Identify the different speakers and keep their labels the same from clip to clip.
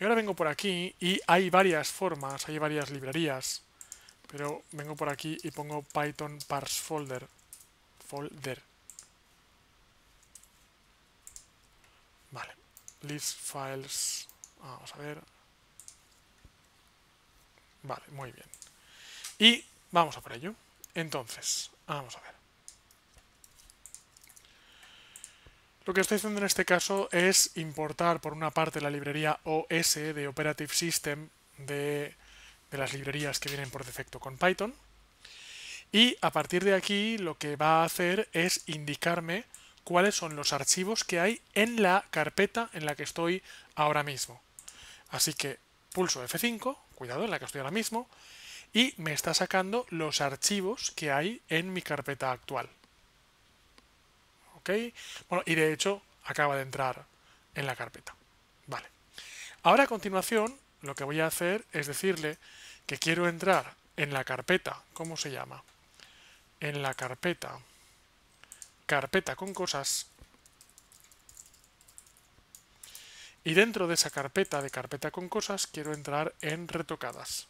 Speaker 1: Y ahora vengo por aquí y hay varias formas, hay varias librerías. Pero vengo por aquí y pongo Python parse folder. Folder. Vale. List files. Vamos a ver. Vale, muy bien. Y vamos a por ello. Entonces, vamos a ver. Lo que estoy haciendo en este caso es importar por una parte la librería OS de Operative System de, las librerías que vienen por defecto con Python. Y a partir de aquí lo que va a hacer es indicarme cuáles son los archivos que hay en la carpeta en la que estoy ahora mismo. Así que pulso F5, cuidado, en la que estoy ahora mismo, y me está sacando los archivos que hay en mi carpeta actual. Bueno, y de hecho acaba de entrar en la carpeta. Vale. Ahora a continuación lo que voy a hacer es decirle que quiero entrar en la carpeta, ¿cómo se llama? En la carpeta, carpeta con cosas, y dentro de esa carpeta de carpeta con cosas quiero entrar en retocadas.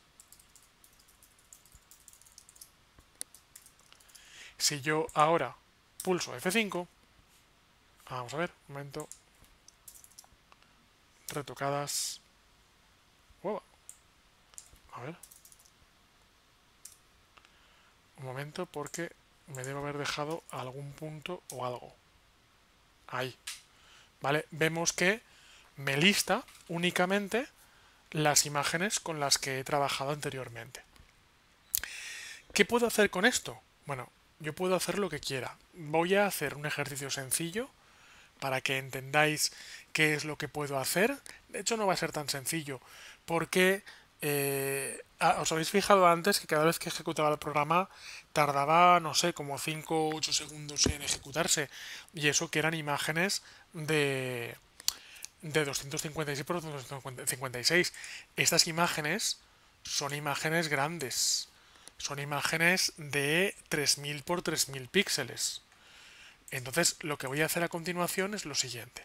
Speaker 1: Si yo ahora pulso F5, vamos a ver, un momento, retocadas, a ver, un momento porque me debo haber dejado algún punto o algo, ahí, ¿vale? Vemos que me lista únicamente las imágenes con las que he trabajado anteriormente. ¿Qué puedo hacer con esto? Bueno, yo puedo hacer lo que quiera. Voy a hacer un ejercicio sencillo para que entendáis qué es lo que puedo hacer. De hecho, no va a ser tan sencillo, porque eh, ah, os habéis fijado antes que cada vez que ejecutaba el programa tardaba, no sé, como 5 o 8 segundos en ejecutarse. Y eso que eran imágenes de, de 256 por 256. Estas imágenes son imágenes grandes son imágenes de 3000 por 3000 píxeles. Entonces lo que voy a hacer a continuación es lo siguiente.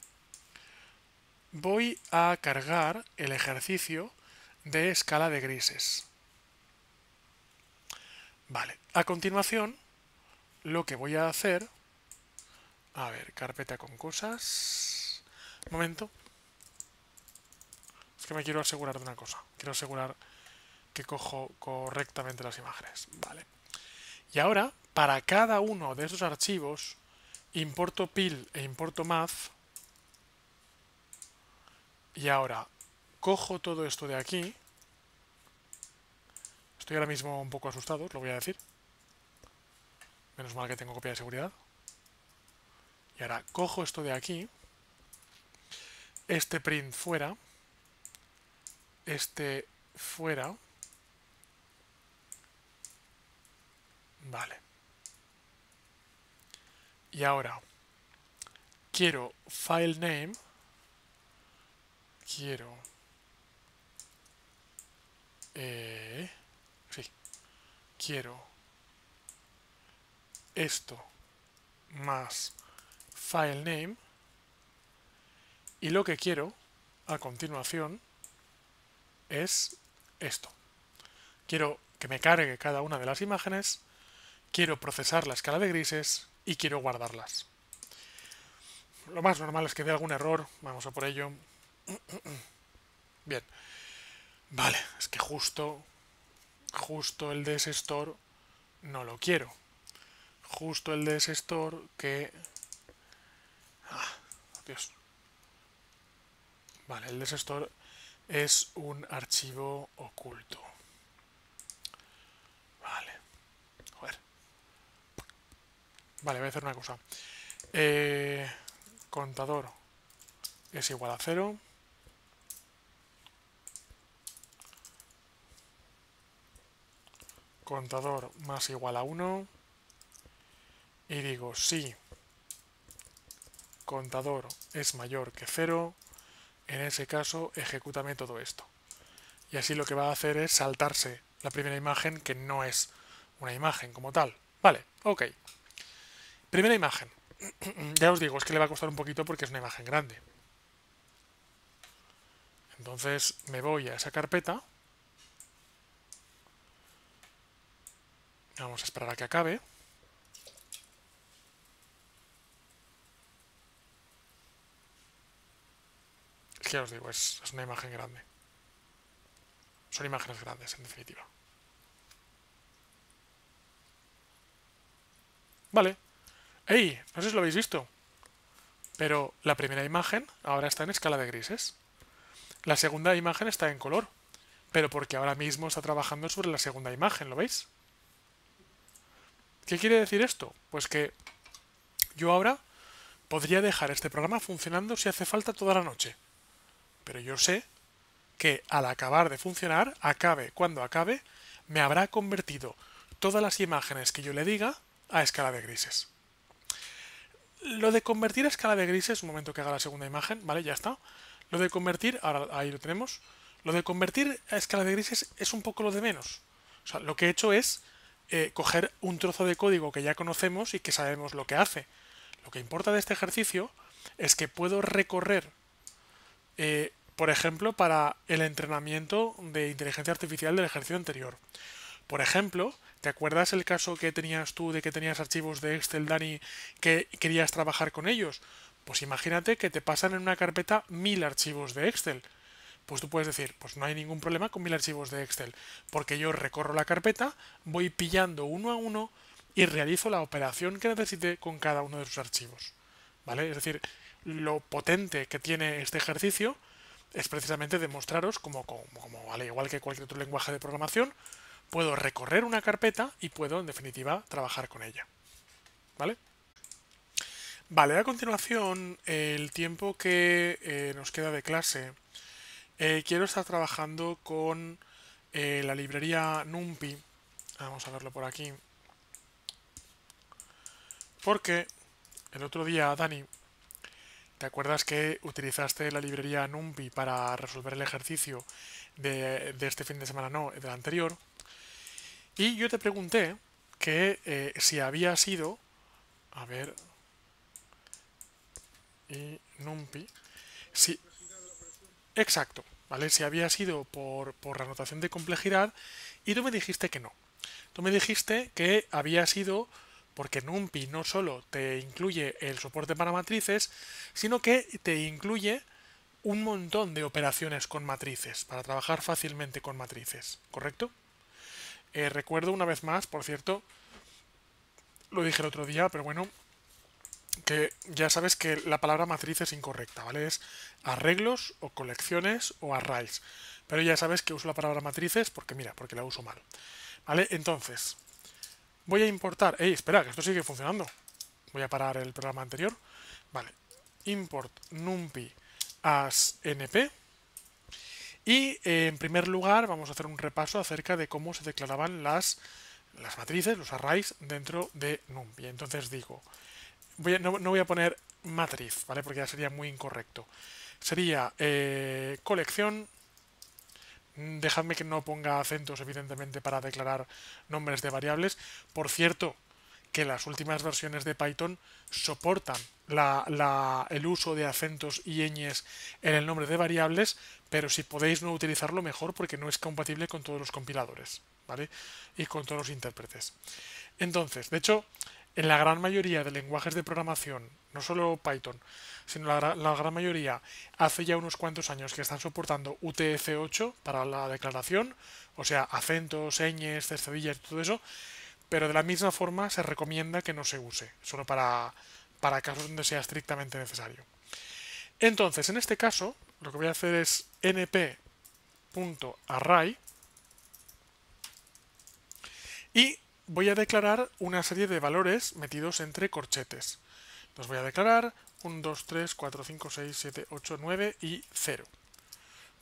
Speaker 1: Voy a cargar el ejercicio de escala de grises. Vale, a continuación lo que voy a hacer... A ver, carpeta con cosas... Momento. Es que me quiero asegurar de una cosa. Quiero asegurar que cojo correctamente las imágenes. Vale. Y ahora, para cada uno de esos archivos, importo pil e importo math. Y ahora, cojo todo esto de aquí. Estoy ahora mismo un poco asustado, lo voy a decir. Menos mal que tengo copia de seguridad. Y ahora cojo esto de aquí. Este print fuera. Este fuera. Vale. Y ahora, quiero file name, quiero, eh, sí, quiero esto más file name y lo que quiero a continuación es esto. Quiero que me cargue cada una de las imágenes quiero procesar la escala de grises y quiero guardarlas. Lo más normal es que dé algún error, vamos a por ello. Bien. Vale, es que justo, justo el de ese store no lo quiero. Justo el de ese store que... Ah, Dios. Vale, el de ese store es un archivo oculto. Vale, voy a hacer una cosa. Eh, contador es igual a 0. Contador más igual a 1. Y digo si contador es mayor que 0, en ese caso ejecútame todo esto. Y así lo que va a hacer es saltarse la primera imagen que no es una imagen como tal. Vale, ok. Primera imagen. ya os digo, es que le va a costar un poquito porque es una imagen grande. Entonces me voy a esa carpeta. Vamos a esperar a que acabe. Es que os digo, es, es una imagen grande. Son imágenes grandes, en definitiva. Vale. ¡Ey! No sé si lo habéis visto. Pero la primera imagen ahora está en escala de grises. La segunda imagen está en color. Pero porque ahora mismo está trabajando sobre la segunda imagen, ¿lo veis? ¿Qué quiere decir esto? Pues que yo ahora podría dejar este programa funcionando si hace falta toda la noche. Pero yo sé que al acabar de funcionar, acabe cuando acabe, me habrá convertido todas las imágenes que yo le diga a escala de grises. Lo de convertir a escala de grises, un momento que haga la segunda imagen, ¿vale? Ya está. Lo de convertir, ahora ahí lo tenemos. Lo de convertir a escala de grises es un poco lo de menos. O sea, lo que he hecho es eh, coger un trozo de código que ya conocemos y que sabemos lo que hace. Lo que importa de este ejercicio es que puedo recorrer, eh, por ejemplo, para el entrenamiento de inteligencia artificial del ejercicio anterior. Por ejemplo, ¿Te acuerdas el caso que tenías tú de que tenías archivos de Excel, Dani, que querías trabajar con ellos? Pues imagínate que te pasan en una carpeta mil archivos de Excel. Pues tú puedes decir, pues no hay ningún problema con mil archivos de Excel, porque yo recorro la carpeta, voy pillando uno a uno y realizo la operación que necesite con cada uno de sus archivos. ¿Vale? Es decir, lo potente que tiene este ejercicio es precisamente demostraros como, como, como al igual que cualquier otro lenguaje de programación, puedo recorrer una carpeta y puedo, en definitiva, trabajar con ella. ¿Vale? Vale, a continuación, el tiempo que eh, nos queda de clase, eh, quiero estar trabajando con eh, la librería NumPy. Vamos a verlo por aquí. Porque el otro día, Dani, ¿te acuerdas que utilizaste la librería NumPy para resolver el ejercicio de, de este fin de semana? No, del anterior. Y yo te pregunté que eh, si había sido, a ver, y NumPy, si, exacto, ¿vale? Si había sido por, por la notación de complejidad y tú me dijiste que no. Tú me dijiste que había sido porque NumPy no solo te incluye el soporte para matrices, sino que te incluye un montón de operaciones con matrices, para trabajar fácilmente con matrices, ¿correcto? Eh, recuerdo una vez más, por cierto, lo dije el otro día, pero bueno, que ya sabes que la palabra matriz es incorrecta, ¿vale? Es arreglos o colecciones o arrays. Pero ya sabes que uso la palabra matrices porque, mira, porque la uso mal. ¿Vale? Entonces, voy a importar... ¡Ey, espera, que esto sigue funcionando! Voy a parar el programa anterior. Vale. Import numpy as np y eh, en primer lugar vamos a hacer un repaso acerca de cómo se declaraban las, las matrices, los arrays dentro de NumPy. Entonces digo, voy no, voy a poner matriz, ¿vale? Porque ya sería muy incorrecto. Sería eh, colección, dejadme que no ponga acentos evidentemente para declarar nombres de variables. Por cierto, que las últimas versiones de Python soportan el uso de acentos y ñes en el nombre de variables, pero si podéis no utilizarlo mejor porque no es compatible con todos los compiladores, ¿vale? Y con todos los intérpretes. Entonces, de hecho, en la gran mayoría de lenguajes de programación, no solo Python, sino la, gran mayoría, hace ya unos cuantos años que están soportando UTF-8 para la declaración, o sea, acentos, ñes, cestadillas y todo eso, pero de la misma forma se recomienda que no se use, solo para, para casos donde sea estrictamente necesario. Entonces, en este caso, lo que voy a hacer es np.array y voy a declarar una serie de valores metidos entre corchetes. Los voy a declarar 1, 2, 3, 4, 5, 6, 7, 8, 9 y 0.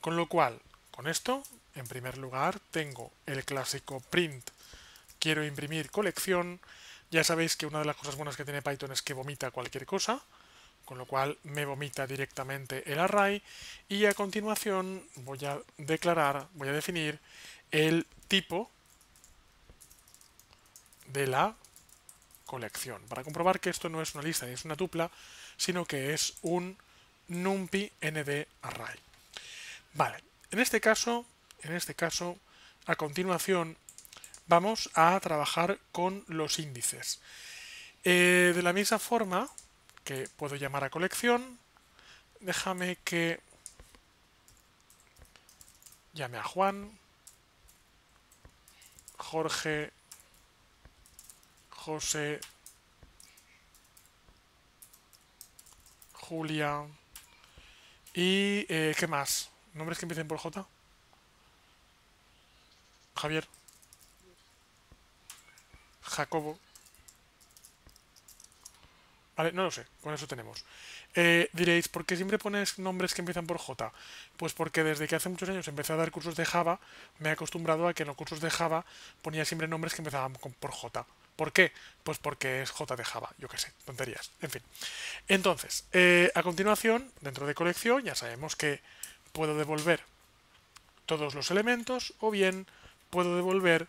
Speaker 1: Con lo cual, con esto, en primer lugar, tengo el clásico print quiero imprimir colección, ya sabéis que una de las cosas buenas que tiene Python es que vomita cualquier cosa, con lo cual me vomita directamente el array y a continuación voy a declarar, voy a definir el tipo de la colección, para comprobar que esto no es una lista ni es una tupla, sino que es un numpy nd array. Vale, en este caso, en este caso, a continuación vamos a trabajar con los índices. Eh, de la misma forma que puedo llamar a colección, déjame que llame a Juan, Jorge, José, Julia y eh, ¿qué más? ¿Nombres que empiecen por J? Javier. Jacobo. No lo sé, con eso tenemos. Eh, diréis, ¿por qué siempre pones nombres que empiezan por J? Pues porque desde que hace muchos años empecé a dar cursos de Java, me he acostumbrado a que en los cursos de Java ponía siempre nombres que empezaban por J. ¿Por qué? Pues porque es J de Java, yo qué sé, tonterías, en fin. Entonces, eh, a continuación, dentro de colección, ya sabemos que puedo devolver todos los elementos o bien puedo devolver,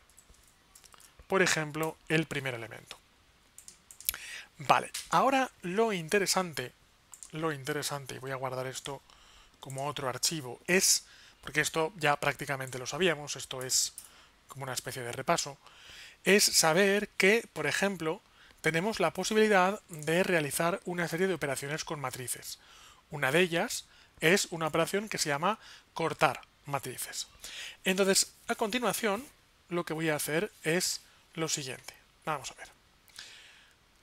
Speaker 1: por ejemplo, el primer elemento. Vale, ahora lo interesante, lo interesante, y voy a guardar esto como otro archivo, es, porque esto ya prácticamente lo sabíamos, esto es como una especie de repaso, es saber que, por ejemplo, tenemos la posibilidad de realizar una serie de operaciones con matrices. Una de ellas es una operación que se llama cortar matrices. Entonces, a continuación, lo que voy a hacer es lo siguiente. Vamos a ver.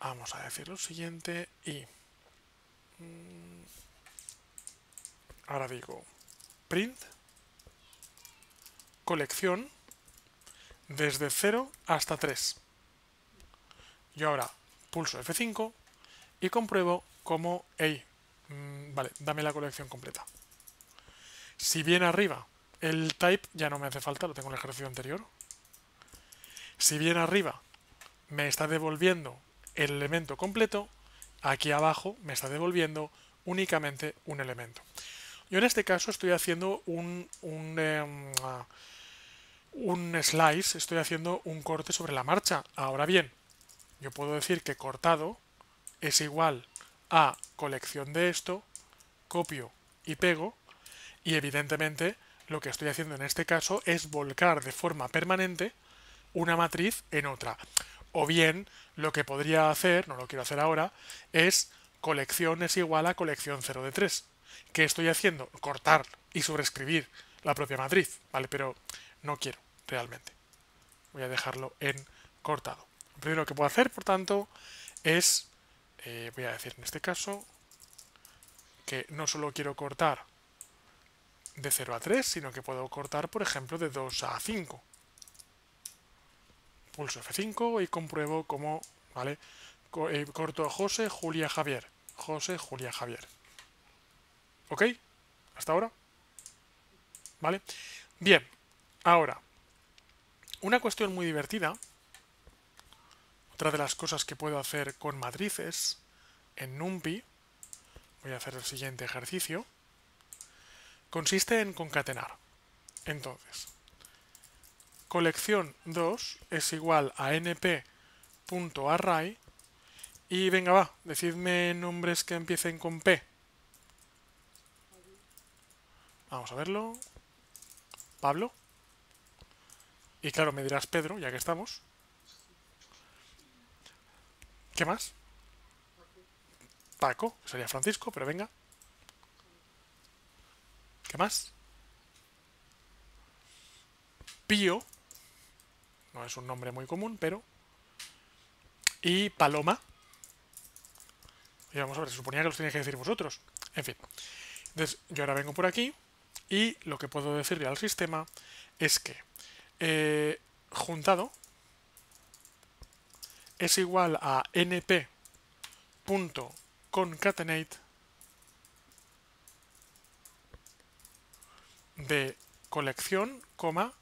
Speaker 1: Vamos a decir lo siguiente y... Mm, ahora digo print colección desde 0 hasta 3. Yo ahora pulso F5 y compruebo cómo, hey, mm, vale, dame la colección completa. Si viene arriba el type ya no me hace falta, lo tengo en el ejercicio anterior. Si viene arriba me está devolviendo el elemento completo, aquí abajo me está devolviendo únicamente un elemento. Yo en este caso estoy haciendo un, un, em, un slice, estoy haciendo un corte sobre la marcha. Ahora bien, yo puedo decir que cortado es igual a colección de esto, copio y pego, y evidentemente lo que estoy haciendo en este caso es volcar de forma permanente una matriz en otra. O bien, lo que podría hacer, no lo quiero hacer ahora, es colección es igual a colección 0 de 3. ¿Qué estoy haciendo? Cortar y sobreescribir la propia matriz, ¿vale? Pero no quiero realmente. Voy a dejarlo en cortado. Lo primero que puedo hacer, por tanto, es, eh, voy a decir en este caso, que no solo quiero cortar de 0 a 3, sino que puedo cortar, por ejemplo, de 2 a 5. Pulso F5 y compruebo cómo, ¿vale? Eh, corto José, Julia, Javier. José, Julia, Javier. ¿Ok? ¿Hasta ahora? ¿Vale? Bien, ahora, una cuestión muy divertida, otra de las cosas que puedo hacer con matrices en NumPy, voy a hacer el siguiente ejercicio, consiste en concatenar. Entonces, colección 2 es igual a np.array y venga va, decidme nombres que empiecen con P. Vamos a verlo. Pablo. Y claro, me dirás Pedro, ya que estamos. ¿Qué más? Paco, sería Francisco, pero venga. ¿Qué más? Pío. No es un nombre muy común, pero... Y Paloma. Y vamos a ver, se suponía que los teníais que decir vosotros. En fin. Entonces, yo ahora vengo por aquí y lo que puedo decirle al sistema es que eh, juntado es igual a np.concatenate de colección, coma,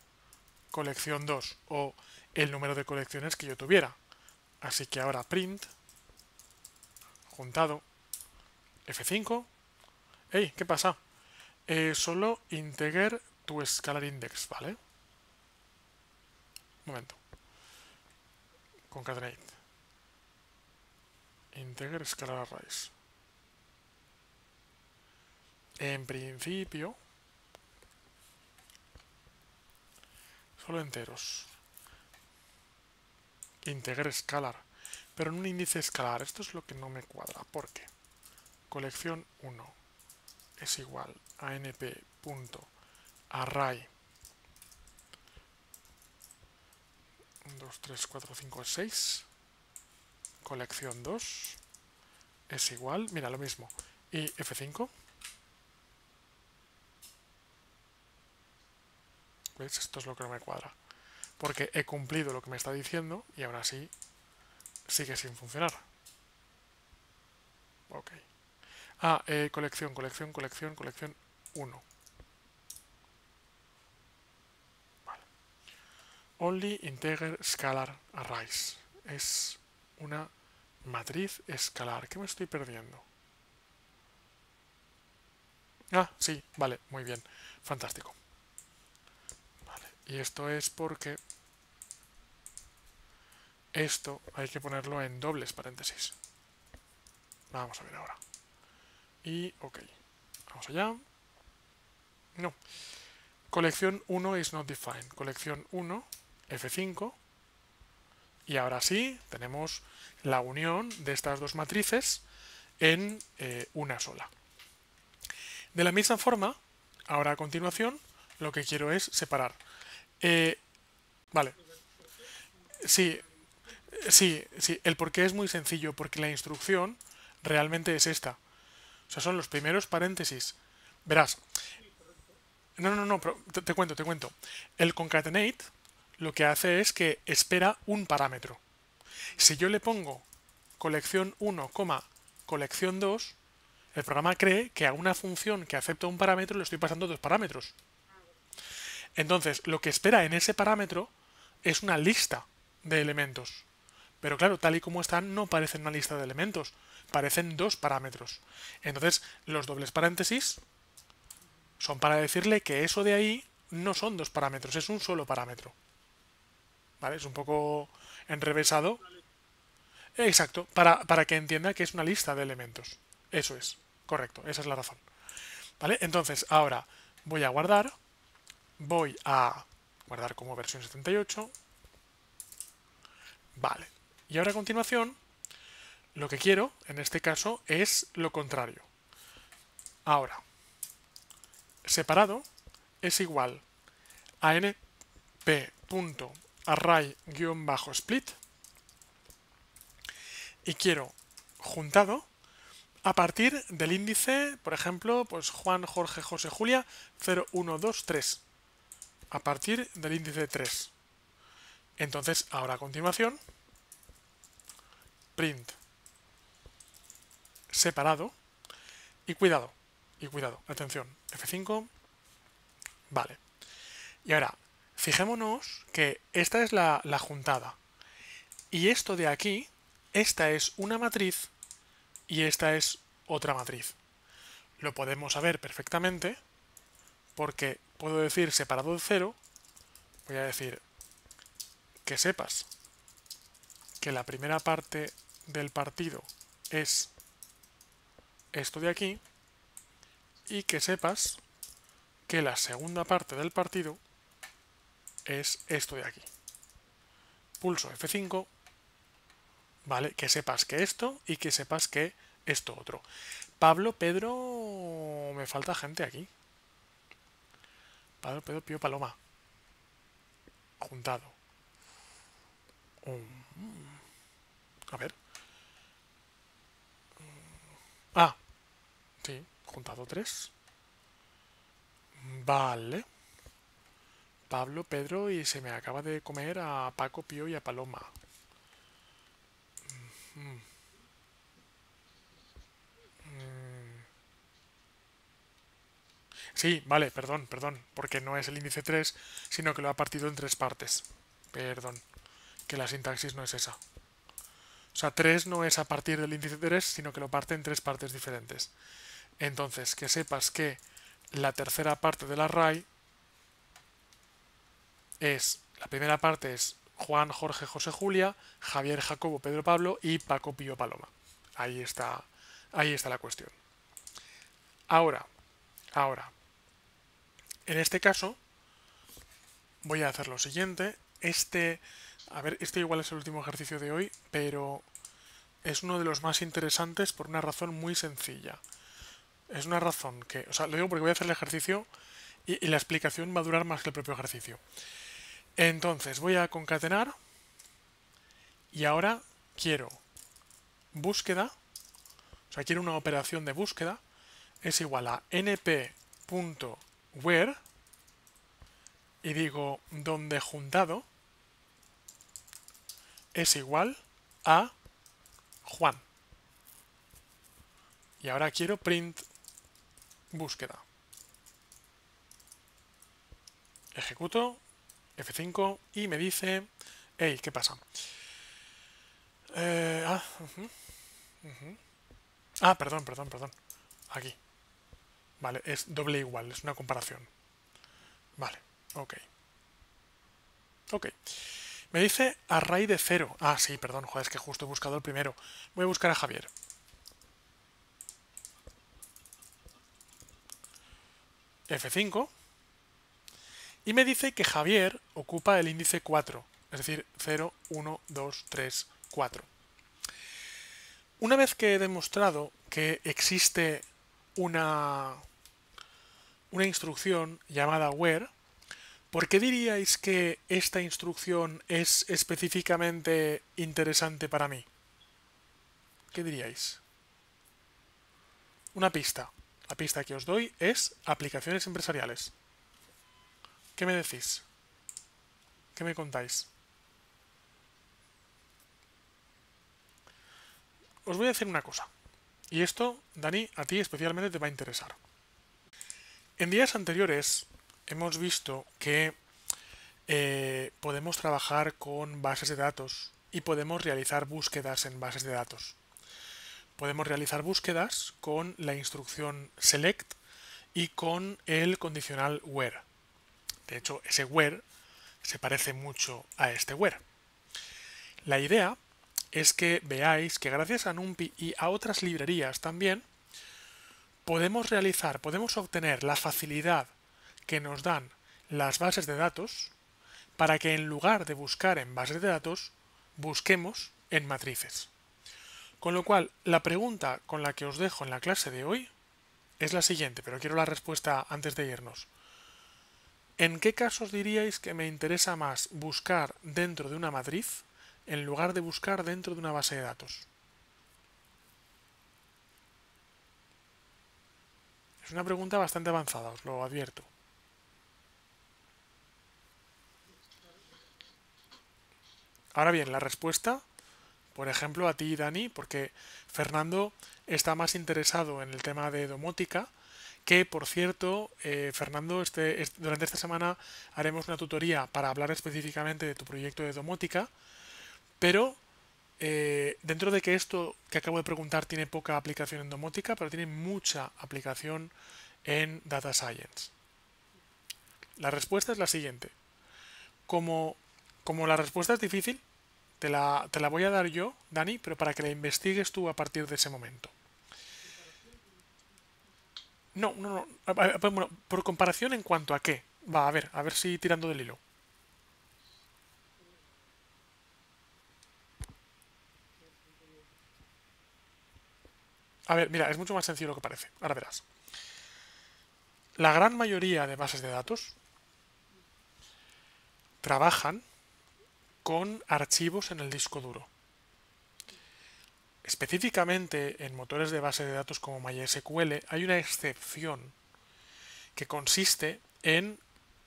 Speaker 1: colección 2 o el número de colecciones que yo tuviera. Así que ahora print juntado F5. ¡Ey! ¿Qué pasa? Eh, solo integer tu scalar index, ¿vale? momento. Concatenate. Integer scalar arrays. En principio, Solo enteros. Integer escalar. Pero en un índice escalar. Esto es lo que no me cuadra. ¿Por qué? Colección 1 es igual a np.array 1, 2, 3, 4, 5, 6 colección 2 es igual, mira lo mismo, y F5 ¿Veis? Esto es lo que no me cuadra. Porque he cumplido lo que me está diciendo y ahora sí sigue sin funcionar. Ok. Ah, eh, colección, colección, colección, colección 1. Vale. Only integer scalar arrays. Es una matriz escalar. ¿Qué me estoy perdiendo? Ah, sí, vale, muy bien. Fantástico. Y esto es porque esto hay que ponerlo en dobles paréntesis. Vamos a ver ahora. Y, ok. Vamos allá. No. Colección 1 is not defined. Colección 1, F5. Y ahora sí, tenemos la unión de estas dos matrices en eh, una sola. De la misma forma, ahora a continuación, lo que quiero es separar eh, vale. Sí, sí, sí. El porqué es muy sencillo, porque la instrucción realmente es esta. O sea, son los primeros paréntesis. Verás. No, no, no, te, te cuento, te cuento. El concatenate lo que hace es que espera un parámetro. Si yo le pongo colección 1, colección 2, el programa cree que a una función que acepta un parámetro le estoy pasando dos parámetros. Entonces, lo que espera en ese parámetro es una lista de elementos. Pero claro, tal y como están, no parecen una lista de elementos, parecen dos parámetros. Entonces, los dobles paréntesis son para decirle que eso de ahí no son dos parámetros, es un solo parámetro. ¿Vale? Es un poco enrevesado. Exacto, para, para que entienda que es una lista de elementos. Eso es, correcto, esa es la razón. ¿Vale? Entonces, ahora voy a guardar voy a guardar como versión 78. Vale. Y ahora a continuación, lo que quiero, en este caso, es lo contrario. Ahora, separado es igual a np.array-split y quiero juntado a partir del índice, por ejemplo, pues Juan, Jorge, José, Julia, 0, 1, 2, 3 a partir del índice 3. Entonces, ahora a continuación, print separado y cuidado, y cuidado, atención, F5, vale. Y ahora, fijémonos que esta es la, la juntada. Y esto de aquí, esta es una matriz y esta es otra matriz. Lo podemos saber perfectamente porque puedo decir separado de cero, voy a decir que sepas que la primera parte del partido es esto de aquí y que sepas que la segunda parte del partido es esto de aquí. Pulso F5, ¿vale? Que sepas que esto y que sepas que esto otro. Pablo, Pedro, me falta gente aquí. Pablo, Pedro, Pío, Paloma. Juntado. a ver. Ah, sí, juntado tres. Vale. Pablo, Pedro y se me acaba de comer a Paco, Pío y a Paloma. Sí, vale, perdón, perdón, porque no es el índice 3, sino que lo ha partido en tres partes. Perdón, que la sintaxis no es esa. O sea, 3 no es a partir del índice 3, sino que lo parte en tres partes diferentes. Entonces, que sepas que la tercera parte del array es, la primera parte es Juan, Jorge, José, Julia, Javier, Jacobo, Pedro, Pablo y Paco, Pío, Paloma. Ahí está, ahí está la cuestión. Ahora, ahora, en este caso, voy a hacer lo siguiente. Este, a ver, este igual es el último ejercicio de hoy, pero es uno de los más interesantes por una razón muy sencilla. Es una razón que, o sea, lo digo porque voy a hacer el ejercicio y, la explicación va a durar más que el propio ejercicio. Entonces, voy a concatenar y ahora quiero búsqueda, o sea, quiero una operación de búsqueda, es igual a np.where y digo donde juntado es igual a Juan. Y ahora quiero print búsqueda. Ejecuto F5 y me dice, hey, ¿qué pasa? Eh, ah, ah, perdón, perdón, perdón. Aquí. Vale, es doble igual, es una comparación. Vale, ok. Ok. Me dice array de cero. Ah, sí, perdón, joder, es que justo he buscado el primero. Voy a buscar a Javier. F5. Y me dice que Javier ocupa el índice 4. Es decir, 0, 1, 2, 3, 4. Una vez que he demostrado que existe una, una instrucción llamada where, ¿por qué diríais que esta instrucción es específicamente interesante para mí? ¿Qué diríais? Una pista. La pista que os doy es aplicaciones empresariales. ¿Qué me decís? ¿Qué me contáis? Os voy a decir una cosa. Y esto, Dani, a ti especialmente te va a interesar. En días anteriores hemos visto que eh, podemos trabajar con bases de datos y podemos realizar búsquedas en bases de datos. Podemos realizar búsquedas con la instrucción select y con el condicional where. De hecho, ese where se parece mucho a este where. La idea es que veáis que gracias a NumPy y a otras librerías también, podemos realizar, podemos obtener la facilidad que nos dan las bases de datos para que en lugar de buscar en bases de datos, busquemos en matrices. Con lo cual, la pregunta con la que os dejo en la clase de hoy es la siguiente, pero quiero la respuesta antes de irnos. ¿En qué casos diríais que me interesa más buscar dentro de una matriz en lugar de buscar dentro de una base de datos? Es una pregunta bastante avanzada, os lo advierto. Ahora bien, la respuesta, por ejemplo, a ti, Dani, porque Fernando está más interesado en el tema de domótica, que por cierto, eh, Fernando, este, durante esta semana haremos una tutoría para hablar específicamente de tu proyecto de domótica, pero eh, dentro de que esto que acabo de preguntar tiene poca aplicación en domótica, pero tiene mucha aplicación en data science. La respuesta es la siguiente. Como, como la respuesta es difícil, te la, te la voy a dar yo, Dani, pero para que la investigues tú a partir de ese momento. No, no, no. Bueno, por comparación en cuanto a qué. Va, a ver, a ver si tirando del hilo. A ver, mira, es mucho más sencillo lo que parece. Ahora verás. La gran mayoría de bases de datos trabajan con archivos en el disco duro. Específicamente en motores de base de datos como MySQL hay una excepción que consiste en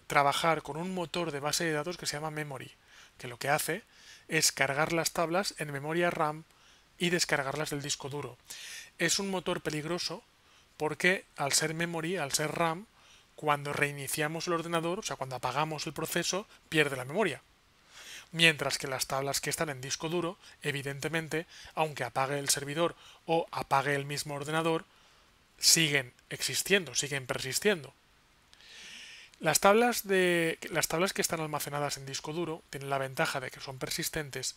Speaker 1: trabajar con un motor de base de datos que se llama Memory, que lo que hace es cargar las tablas en memoria RAM y descargarlas del disco duro es un motor peligroso porque al ser memory, al ser RAM, cuando reiniciamos el ordenador, o sea, cuando apagamos el proceso, pierde la memoria. Mientras que las tablas que están en disco duro, evidentemente, aunque apague el servidor o apague el mismo ordenador, siguen existiendo, siguen persistiendo. Las tablas, de, las tablas que están almacenadas en disco duro tienen la ventaja de que son persistentes,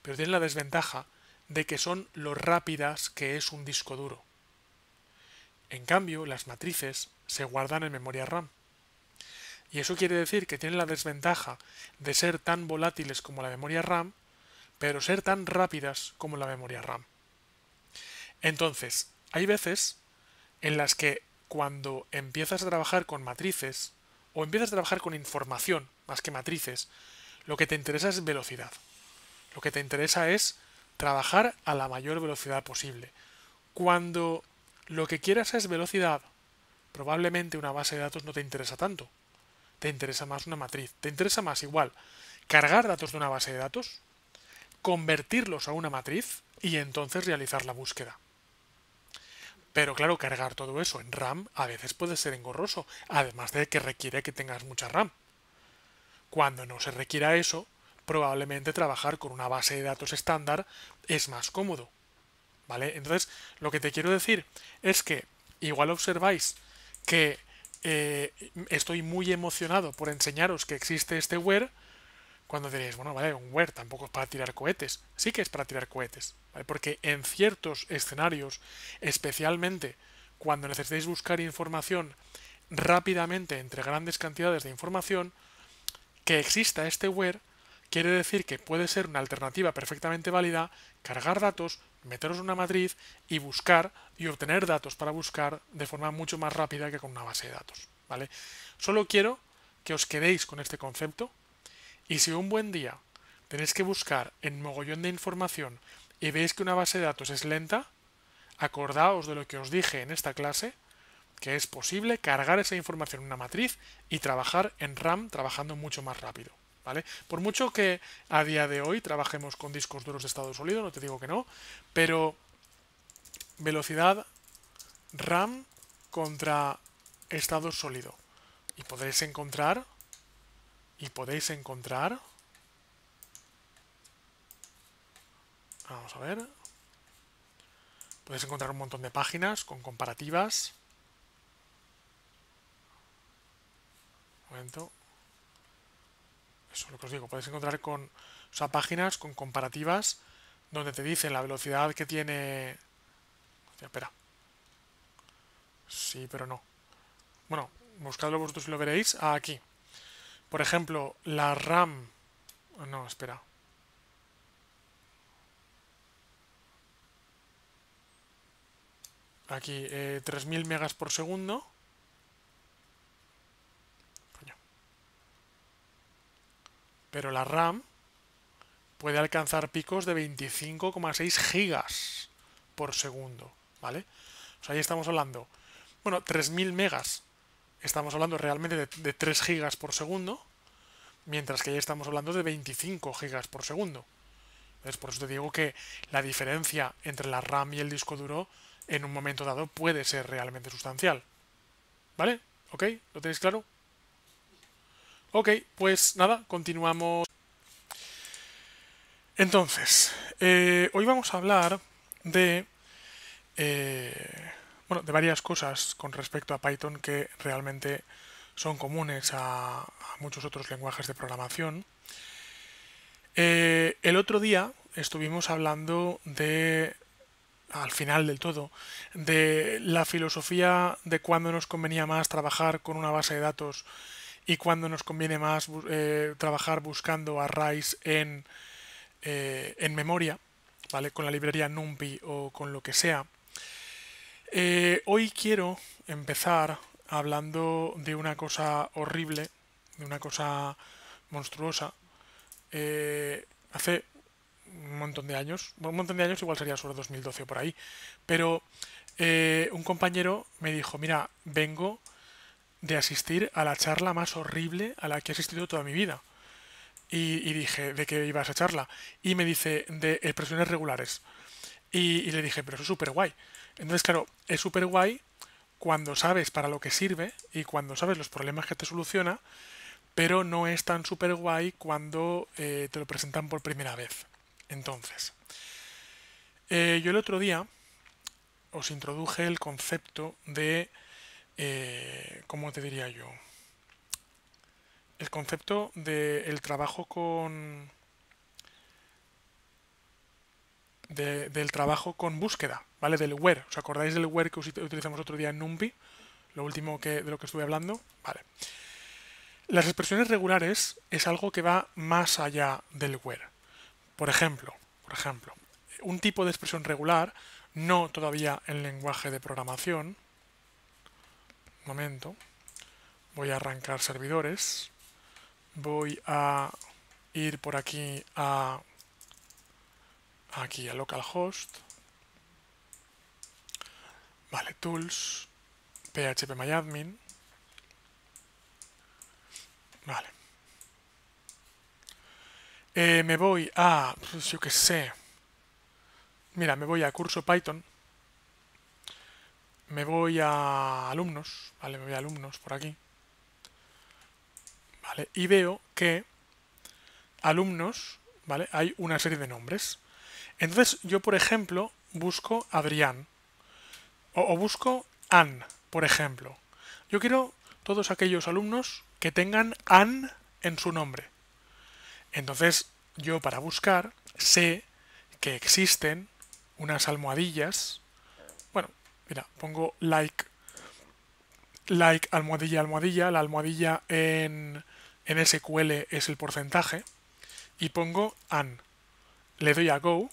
Speaker 1: pero tienen la desventaja de que son lo rápidas que es un disco duro. En cambio, las matrices se guardan en memoria RAM. Y eso quiere decir que tienen la desventaja de ser tan volátiles como la memoria RAM, pero ser tan rápidas como la memoria RAM. Entonces, hay veces en las que cuando empiezas a trabajar con matrices, o empiezas a trabajar con información más que matrices, lo que te interesa es velocidad. Lo que te interesa es trabajar a la mayor velocidad posible. Cuando lo que quieras es velocidad, probablemente una base de datos no te interesa tanto. Te interesa más una matriz. Te interesa más igual cargar datos de una base de datos, convertirlos a una matriz y entonces realizar la búsqueda. Pero claro, cargar todo eso en RAM a veces puede ser engorroso, además de que requiere que tengas mucha RAM. Cuando no se requiera eso, probablemente trabajar con una base de datos estándar es más cómodo. ¿Vale? Entonces, lo que te quiero decir es que igual observáis que eh, estoy muy emocionado por enseñaros que existe este ware, cuando diréis, bueno, vale, un ware tampoco es para tirar cohetes. Sí que es para tirar cohetes, porque en ciertos escenarios, especialmente cuando necesitéis buscar información rápidamente entre grandes cantidades de información, que exista este ware quiere decir que puede ser una alternativa perfectamente válida cargar datos, meteros en una matriz y buscar y obtener datos para buscar de forma mucho más rápida que con una base de datos. ¿vale? Solo quiero que os quedéis con este concepto y si un buen día tenéis que buscar en mogollón de información y veis que una base de datos es lenta, acordaos de lo que os dije en esta clase, que es posible cargar esa información en una matriz y trabajar en RAM trabajando mucho más rápido. Por mucho que a día de hoy trabajemos con discos duros de estado sólido, no te digo que no, pero velocidad RAM contra estado sólido. Y podéis encontrar y podéis encontrar vamos a ver podéis encontrar un montón de páginas con comparativas. Un momento eso es lo que os digo, podéis encontrar con o páginas con comparativas donde te dicen la velocidad que tiene... espera. Sí, pero no. Bueno, buscadlo vosotros y lo veréis. Ah, aquí. Por ejemplo, la RAM... No, espera. Aquí, eh, 3000 megas por segundo. Pero la RAM puede alcanzar picos de 25,6 gigas por segundo, ¿vale? O sea, ahí estamos hablando, bueno, 3000 megas, estamos hablando realmente de, 3 gigas por segundo, mientras que ahí estamos hablando de 25 gigas por segundo. Entonces, por eso te digo que la diferencia entre la RAM y el disco duro en un momento dado puede ser realmente sustancial. ¿Vale? ¿Ok? ¿Lo tenéis claro? Ok, pues nada, continuamos. Entonces, eh, hoy vamos a hablar de, eh, bueno, de varias cosas con respecto a Python que realmente son comunes a, muchos otros lenguajes de programación. Eh, el otro día estuvimos hablando de, al final del todo, de la filosofía de cuándo nos convenía más trabajar con una base de datos y cuando nos conviene más eh, trabajar buscando arrays en, eh, en memoria, ¿vale? Con la librería NumPy o con lo que sea. Eh, hoy quiero empezar hablando de una cosa horrible, de una cosa monstruosa. hace un montón de años, un montón de años igual sería sobre 2012 o por ahí, pero un compañero me dijo, mira, vengo de asistir a la charla más horrible a la que he asistido toda mi vida. Y, dije, ¿de qué iba esa charla? Y me dice, de expresiones regulares. Y, le dije, pero eso es súper guay. Entonces, claro, es súper guay cuando sabes para lo que sirve y cuando sabes los problemas que te soluciona, pero no es tan súper guay cuando eh, te lo presentan por primera vez. Entonces, eh, yo el otro día os introduje el concepto de eh, ¿cómo te diría yo? El concepto del trabajo con... del trabajo con búsqueda, ¿vale? Del where. ¿Os acordáis del where que utilizamos otro día en NumPy? Lo último que, de lo que estuve hablando. Vale. Las expresiones regulares es algo que va más allá del where. Por ejemplo, por ejemplo, un tipo de expresión regular, no todavía en lenguaje de programación. Momento. Voy a arrancar servidores. Voy a ir por aquí a aquí a localhost. Vale, tools, phpMyAdmin. Vale. Eh, me voy a, pues yo qué sé. Mira, me voy a curso Python. Me voy a alumnos, vale, me voy a alumnos por aquí. Vale, y veo que alumnos, ¿vale? Hay una serie de nombres. Entonces yo, por ejemplo, busco Adrián. O, o busco Ann, por ejemplo. Yo quiero todos aquellos alumnos que tengan Ann en su nombre. Entonces yo para buscar sé que existen unas almohadillas. Mira, pongo like, like, almohadilla, almohadilla. La almohadilla en, en SQL es el porcentaje. Y pongo Ann. Le doy a Go.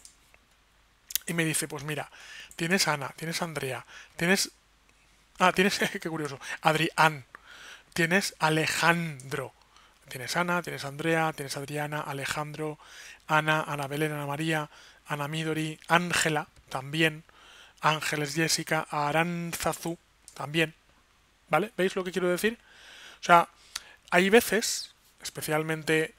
Speaker 1: Y me dice, pues mira, tienes Ana, tienes Andrea, tienes... Ah, tienes, qué curioso, Adrián, tienes Alejandro. Tienes Ana, tienes Andrea, tienes Adriana, Alejandro, Ana, Ana Belén, Ana María, Ana Midori, Ángela, también, Ángeles Jessica, Aranzazu, también. ¿Vale? ¿Veis lo que quiero decir? O sea, hay veces, especialmente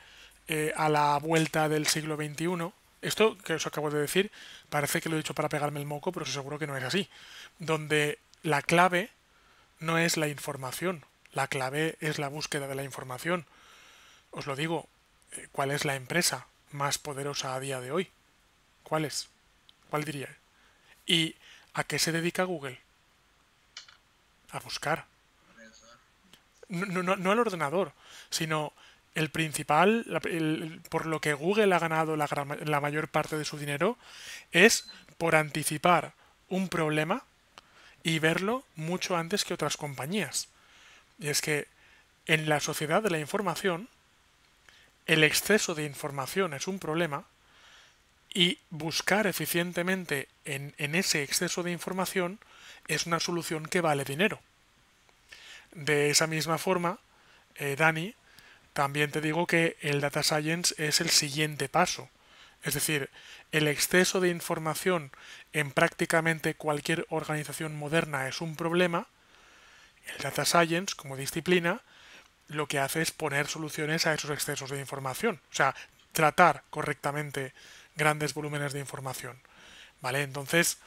Speaker 1: eh, a la vuelta del siglo XXI, esto que os acabo de decir, parece que lo he dicho para pegarme el moco, pero os seguro que no es así. Donde la clave no es la información, la clave es la búsqueda de la información. Os lo digo, eh, ¿cuál es la empresa más poderosa a día de hoy? ¿Cuál es? ¿Cuál diría? ¿Y a qué se dedica Google? A buscar. No, no, no al ordenador, sino el principal, por lo que Google ha ganado la, la mayor parte de su dinero, es por anticipar un problema y verlo mucho antes que otras compañías. Y es que en la sociedad de la información, el exceso de información es un problema y buscar eficientemente en, en, ese exceso de información es una solución que vale dinero. De esa misma forma, eh, Dani, también te digo que el data science es el siguiente paso. Es decir, el exceso de información en prácticamente cualquier organización moderna es un problema. El data science, como disciplina, lo que hace es poner soluciones a esos excesos de información. O sea, tratar correctamente grandes volúmenes de información. ¿Vale? Entonces,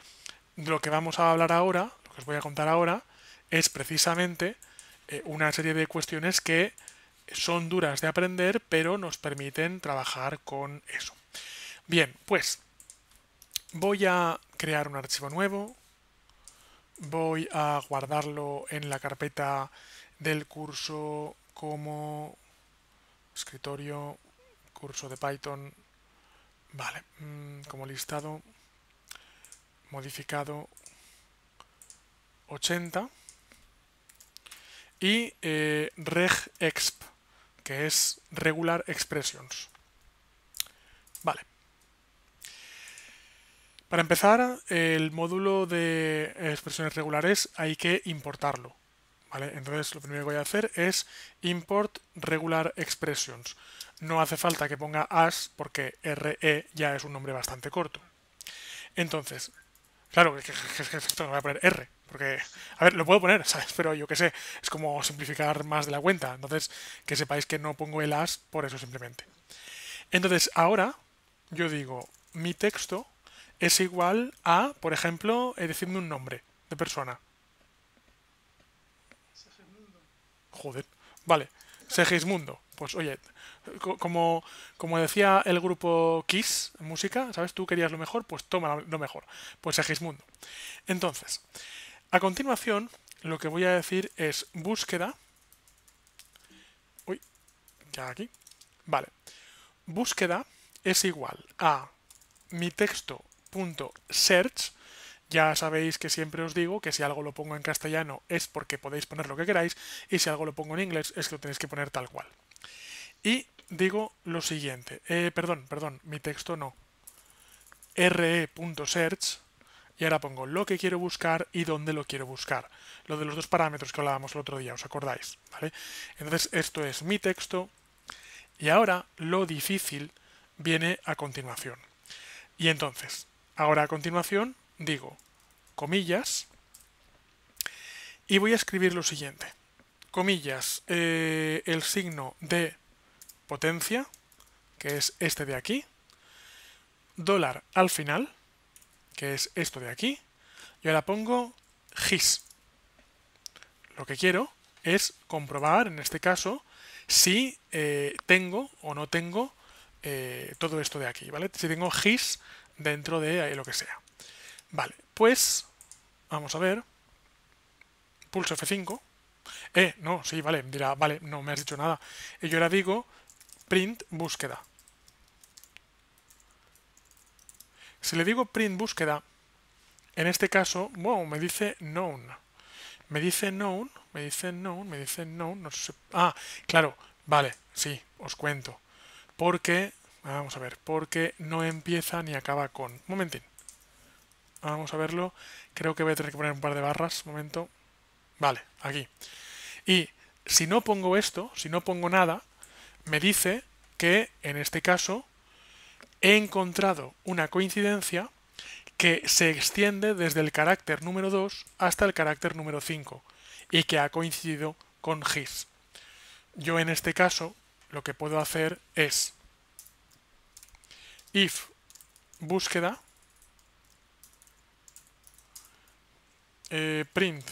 Speaker 1: lo que vamos a hablar ahora, lo que os voy a contar ahora, es precisamente eh, una serie de cuestiones que son duras de aprender, pero nos permiten trabajar con eso. Bien, pues voy a crear un archivo nuevo, voy a guardarlo en la carpeta del curso como escritorio, curso de Python, vale, mm, como listado, modificado 80 y eh, regexp que es regular expressions. Vale. Para empezar, el módulo de expresiones regulares hay que importarlo. ¿vale? Entonces, lo primero que voy a hacer es import regular expressions. No hace falta que ponga as porque RE ya es un nombre bastante corto. Entonces, claro, que, esto no voy a poner R, porque, a ver, lo puedo poner, ¿sabes? Pero yo qué sé, es como simplificar más de la cuenta. Entonces, que sepáis que no pongo el as por eso simplemente. Entonces, ahora yo digo, mi texto es igual a, por ejemplo, decirme un nombre de persona. Joder, vale, Segismundo. Pues oye, como, como decía el grupo Kiss, música, ¿sabes? Tú querías lo mejor, pues toma lo mejor. Pues Segismundo. Entonces, a continuación, lo que voy a decir es búsqueda. Uy, ya aquí. Vale. Búsqueda es igual a mi texto.search Ya sabéis que siempre os digo que si algo lo pongo en castellano es porque podéis poner lo que queráis y si algo lo pongo en inglés es que lo tenéis que poner tal cual. Y digo lo siguiente, eh, perdón, perdón, mi texto no. re.search y ahora pongo lo que quiero buscar y dónde lo quiero buscar. Lo de los dos parámetros que hablábamos el otro día, ¿os acordáis? ¿Vale? Entonces esto es mi texto y ahora lo difícil viene a continuación. Y entonces, ahora a continuación digo comillas y voy a escribir lo siguiente. Comillas, eh, el signo de potencia, que es este de aquí, dólar al final, que es esto de aquí, y ahora pongo GIS. Lo que quiero es comprobar, en este caso, si eh, tengo o no tengo eh, todo esto de aquí, ¿vale? Si tengo GIS dentro de lo que sea. Vale, pues vamos a ver. Pulso F5. Eh, no, sí, vale, dirá, vale, no me has dicho nada. Y yo ahora digo print búsqueda. Si le digo print búsqueda, en este caso, wow, me dice known. Me dice known, me dice known, me dice known, no sé. Ah, claro, vale, sí, os cuento. Porque, vamos a ver, porque no empieza ni acaba con. Momentín. Vamos a verlo. Creo que voy a tener que poner un par de barras. Momento. Vale, aquí. Y si no pongo esto, si no pongo nada, me dice que en este caso he encontrado una coincidencia que se extiende desde el carácter número 2 hasta el carácter número 5 y que ha coincidido con GIS. Yo en este caso lo que puedo hacer es if búsqueda eh, print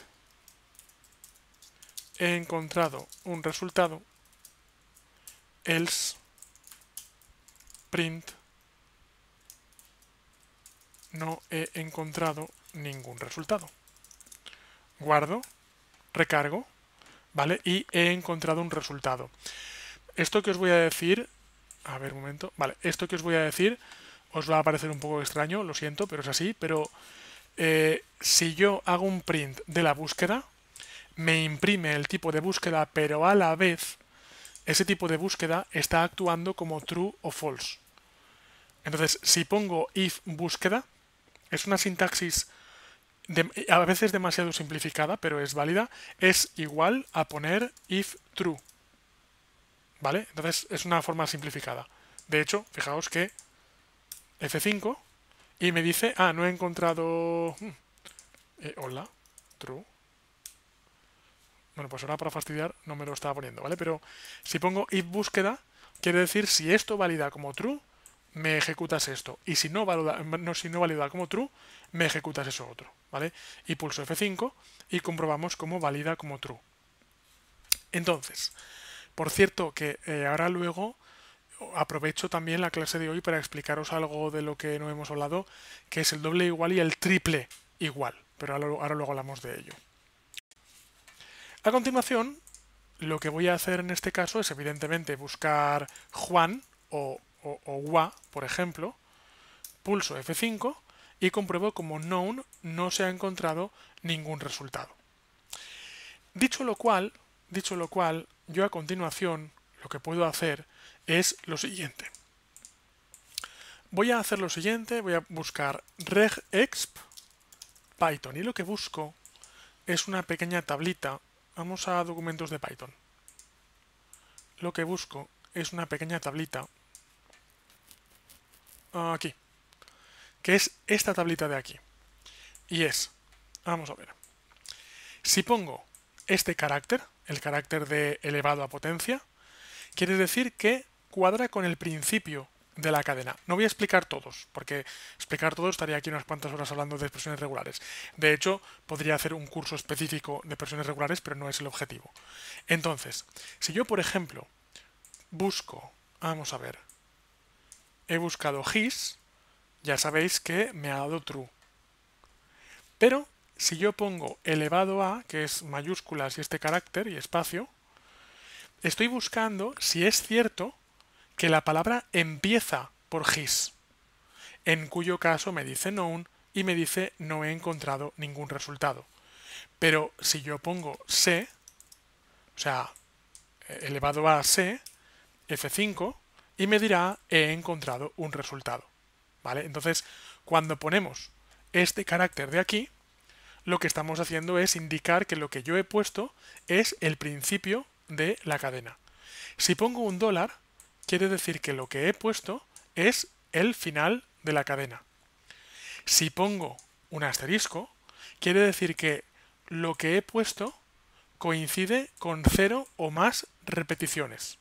Speaker 1: he encontrado un resultado else print no he encontrado ningún resultado. Guardo, recargo, ¿vale? Y he encontrado un resultado. Esto que os voy a decir, a ver un momento, vale, esto que os voy a decir os va a parecer un poco extraño, lo siento, pero es así, pero eh, si yo hago un print de la búsqueda, me imprime el tipo de búsqueda, pero a la vez ese tipo de búsqueda está actuando como true o false. Entonces, si pongo if búsqueda, es una sintaxis a veces demasiado simplificada, pero es válida, es igual a poner if true. ¿Vale? Entonces es una forma simplificada. De hecho, fijaos que F5 y me dice, ah, no he encontrado... Hmm, eh, hola, true. Bueno, pues ahora para fastidiar no me lo estaba poniendo, ¿vale? Pero si pongo if búsqueda, quiere decir si esto valida como true, me ejecutas esto. Y si no, valida, no, si no valida como true, me ejecutas eso otro. ¿vale? Y pulso F5 y comprobamos cómo valida como true. Entonces, por cierto que eh, ahora luego aprovecho también la clase de hoy para explicaros algo de lo que no hemos hablado, que es el doble igual y el triple igual. Pero ahora, ahora luego hablamos de ello. A continuación, lo que voy a hacer en este caso es evidentemente buscar Juan o o, por ejemplo, pulso F5 y compruebo como known no se ha encontrado ningún resultado. Dicho lo cual, dicho lo cual, yo a continuación lo que puedo hacer es lo siguiente. Voy a hacer lo siguiente, voy a buscar regexp Python y lo que busco es una pequeña tablita. Vamos a documentos de Python. Lo que busco es una pequeña tablita aquí, que es esta tablita de aquí. Y es, vamos a ver, si pongo este carácter, el carácter de elevado a potencia, quiere decir que cuadra con el principio de la cadena. No voy a explicar todos, porque explicar todos estaría aquí unas cuantas horas hablando de expresiones regulares. De hecho, podría hacer un curso específico de expresiones regulares, pero no es el objetivo. Entonces, si yo, por ejemplo, busco, vamos a ver, he buscado his, ya sabéis que me ha dado true. Pero si yo pongo elevado a, que es mayúsculas y este carácter y espacio, estoy buscando si es cierto que la palabra empieza por his, en cuyo caso me dice known y me dice no he encontrado ningún resultado. Pero si yo pongo C, o sea, elevado a C, F5, y me dirá he encontrado un resultado. ¿Vale? Entonces, cuando ponemos este carácter de aquí, lo que estamos haciendo es indicar que lo que yo he puesto es el principio de la cadena. Si pongo un dólar, quiere decir que lo que he puesto es el final de la cadena. Si pongo un asterisco, quiere decir que lo que he puesto coincide con cero o más repeticiones.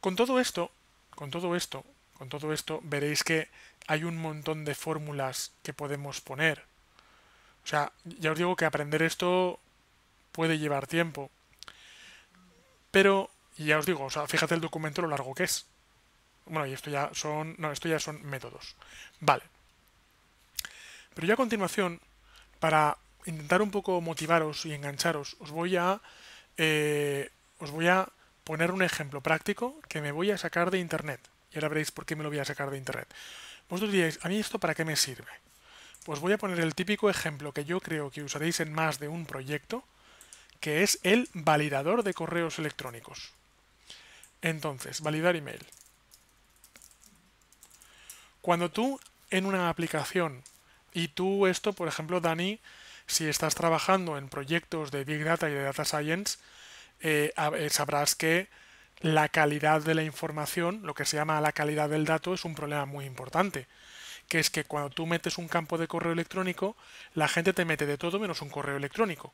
Speaker 1: Con todo esto, con todo esto, con todo esto, veréis que hay un montón de fórmulas que podemos poner. O sea, ya os digo que aprender esto puede llevar tiempo. Pero, ya os digo, fíjate el documento lo largo que es. Bueno, y esto ya son. No, esto ya son métodos. Vale. Pero ya a continuación, para intentar un poco motivaros y engancharos, os voy a. Eh, os voy a poner un ejemplo práctico que me voy a sacar de internet. Y ahora veréis por qué me lo voy a sacar de internet. Vosotros diréis, ¿a mí esto para qué me sirve? Pues voy a poner el típico ejemplo que yo creo que usaréis en más de un proyecto, que es el validador de correos electrónicos. Entonces, validar email. Cuando tú en una aplicación, y tú esto, por ejemplo, Dani, si estás trabajando en proyectos de Big Data y de Data Science, eh, eh, sabrás que la calidad de la información, lo que se llama la calidad del dato, es un problema muy importante. Que es que cuando tú metes un campo de correo electrónico, la gente te mete de todo menos un correo electrónico.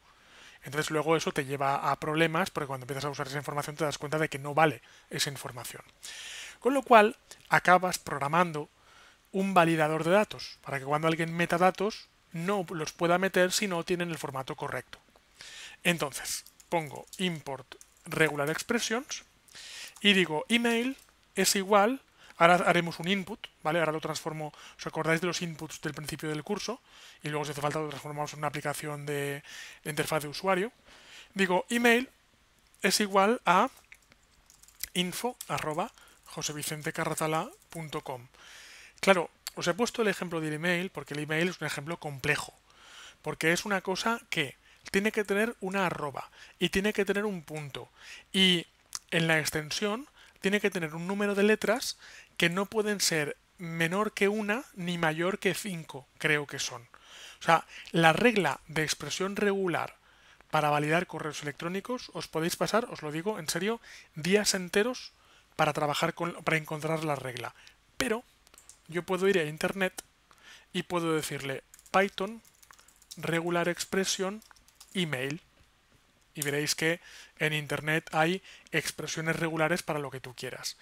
Speaker 1: Entonces luego eso te lleva a problemas porque cuando empiezas a usar esa información te das cuenta de que no vale esa información. Con lo cual acabas programando un validador de datos para que cuando alguien meta datos no los pueda meter si no tienen el formato correcto. Entonces, pongo import regular expressions y digo email es igual, ahora haremos un input, ¿vale? Ahora lo transformo, os acordáis de los inputs del principio del curso y luego si hace falta lo transformamos en una aplicación de, interfaz de usuario. Digo email es igual a info arroba josevicentecarratala.com. Claro, os he puesto el ejemplo del email porque el email es un ejemplo complejo, porque es una cosa que tiene que tener una arroba y tiene que tener un punto y en la extensión tiene que tener un número de letras que no pueden ser menor que una ni mayor que cinco, creo que son. O sea, la regla de expresión regular para validar correos electrónicos os podéis pasar, os lo digo en serio, días enteros para trabajar con, para encontrar la regla. Pero yo puedo ir a internet y puedo decirle Python regular expression email y veréis que en Internet hay expresiones regulares para lo que tú quieras.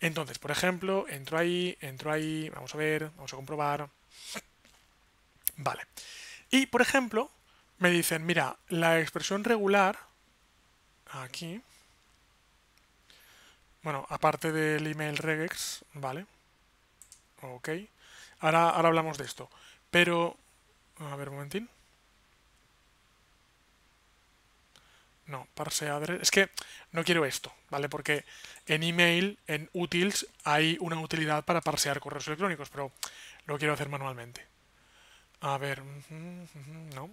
Speaker 1: Entonces, por ejemplo, entro ahí, entro ahí, vamos a ver, vamos a comprobar. Vale. Y, por ejemplo, me dicen, mira, la expresión regular, aquí, bueno, aparte del email regex, ¿vale? Ok. Ahora, ahora hablamos de esto. Pero, a ver un momentín. No, parse. Es que no quiero esto, ¿vale? Porque en email, en utils, hay una utilidad para parsear correos electrónicos, pero lo quiero hacer manualmente. A ver, no.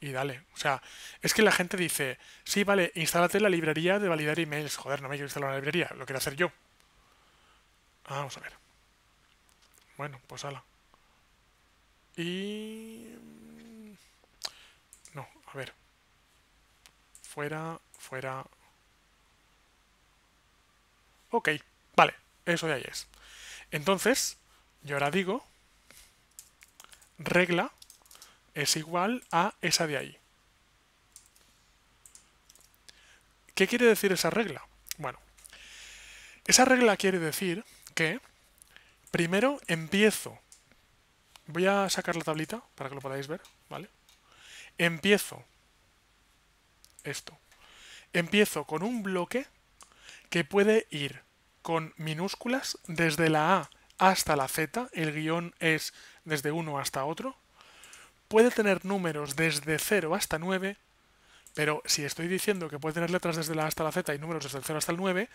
Speaker 1: Y dale. O sea, es que la gente dice, sí, vale, instálate la librería de validar emails. Joder, no me quiero instalar la librería, lo quiero hacer yo. vamos a ver. Bueno, pues hala. Y a ver. Fuera, fuera. Ok, vale, eso de ahí es. Entonces, yo ahora digo, regla es igual a esa de ahí. ¿Qué quiere decir esa regla? Bueno, esa regla quiere decir que primero empiezo. Voy a sacar la tablita para que lo podáis ver, ¿vale? Empiezo esto. Empiezo con un bloque que puede ir con minúsculas desde la A hasta la Z, el guion es desde uno hasta otro. Puede tener números desde 0 hasta 9, pero si estoy diciendo que puede tener letras desde la A hasta la Z y números desde el 0 hasta el 9,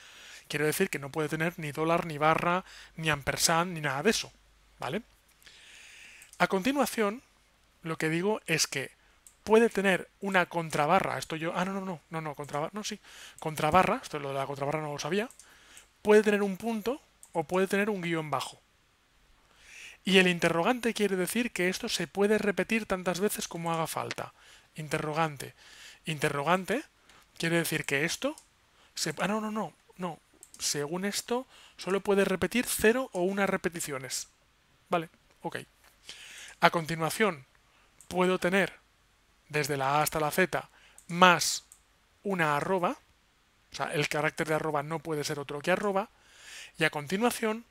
Speaker 1: quiero decir que no puede tener ni dólar, ni barra, ni ampersand, ni nada de eso. ¿vale? A continuación, lo que digo es que puede tener una contrabarra, esto yo, ah, no, no, no, no, no, contrabarra, no, sí, contrabarra, esto lo de la contrabarra no lo sabía, puede tener un punto o puede tener un guion bajo. Y el interrogante quiere decir que esto se puede repetir tantas veces como haga falta. Interrogante. Interrogante quiere decir que esto se... Ah, no, no, no, no. Según esto, solo puede repetir cero o unas repeticiones. Vale, ok. A continuación, puedo tener desde la A hasta la Z más una arroba, o sea, el carácter de arroba no puede ser otro que arroba, y a continuación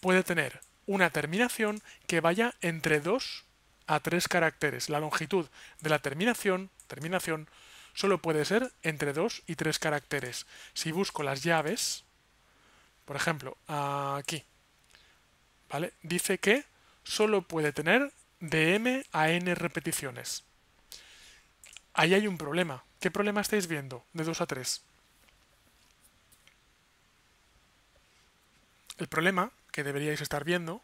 Speaker 1: puede tener una terminación que vaya entre 2 a 3 caracteres. La longitud de la terminación, terminación solo puede ser entre 2 y 3 caracteres. Si busco las llaves, por ejemplo, aquí, ¿vale? Dice que solo puede tener de m a n repeticiones. Ahí hay un problema. ¿Qué problema estáis viendo de 2 a 3? El problema que deberíais estar viendo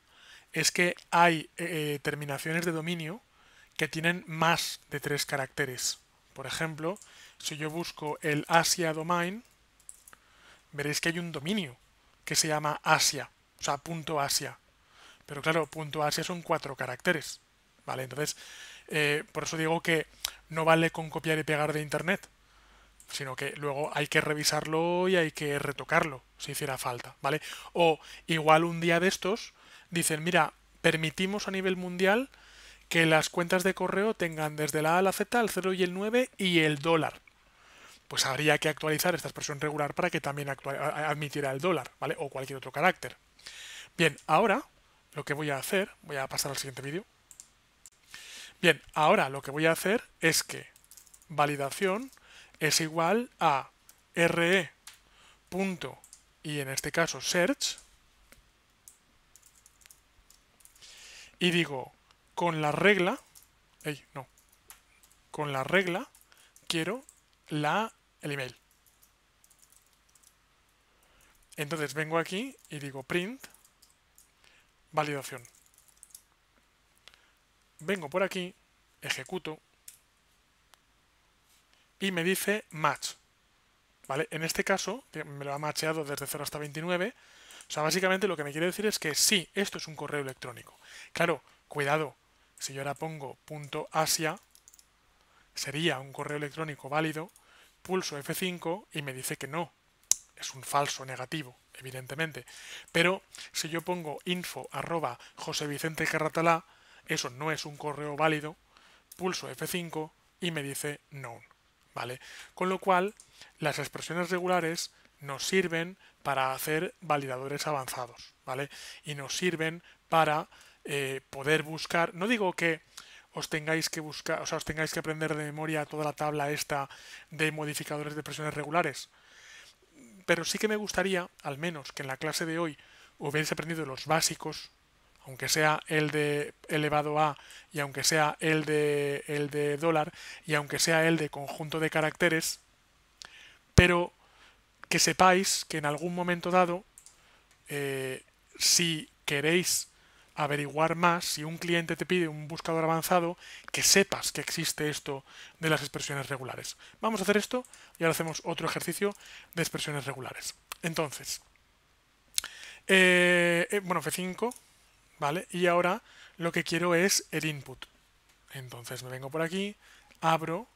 Speaker 1: es que hay eh, terminaciones de dominio que tienen más de tres caracteres. Por ejemplo, si yo busco el Asia Domain, veréis que hay un dominio que se llama Asia, o sea, punto Asia. Pero claro, punto Asia son cuatro caracteres. ¿Vale? Entonces, eh, por eso digo que no vale con copiar y pegar de internet, sino que luego hay que revisarlo y hay que retocarlo si hiciera falta, ¿vale? O igual un día de estos dicen, mira, permitimos a nivel mundial que las cuentas de correo tengan desde la A a la Z, el 0 y el 9 y el dólar. Pues habría que actualizar esta expresión regular para que también admitiera el dólar, ¿vale? O cualquier otro carácter. Bien, ahora lo que voy a hacer, voy a pasar al siguiente vídeo. Bien, ahora lo que voy a hacer es que validación es igual a re. Punto, y en este caso search y digo con la regla no con la regla quiero la el email entonces vengo aquí y digo print validación vengo por aquí ejecuto y me dice match. ¿Vale? En este caso, me lo ha macheado desde 0 hasta 29. O sea, básicamente lo que me quiere decir es que sí, esto es un correo electrónico. Claro, cuidado, si yo ahora pongo punto .asia, sería un correo electrónico válido, pulso F5 y me dice que no. Es un falso negativo, evidentemente. Pero si yo pongo info arroba eso no es un correo válido, pulso F5 y me dice no. ¿vale? Con lo cual, las expresiones regulares nos sirven para hacer validadores avanzados, ¿vale? Y nos sirven para eh, poder buscar, no digo que os tengáis que buscar, o sea, os tengáis que aprender de memoria toda la tabla esta de modificadores de expresiones regulares, pero sí que me gustaría, al menos, que en la clase de hoy hubierais aprendido los básicos, aunque sea el de elevado a y aunque sea el de, el de dólar y aunque sea el de conjunto de caracteres, pero que sepáis que en algún momento dado, eh, si queréis averiguar más, si un cliente te pide un buscador avanzado, que sepas que existe esto de las expresiones regulares. Vamos a hacer esto y ahora hacemos otro ejercicio de expresiones regulares. Entonces, eh, eh, bueno, F5, ¿vale? Y ahora lo que quiero es el input. Entonces me vengo por aquí, abro,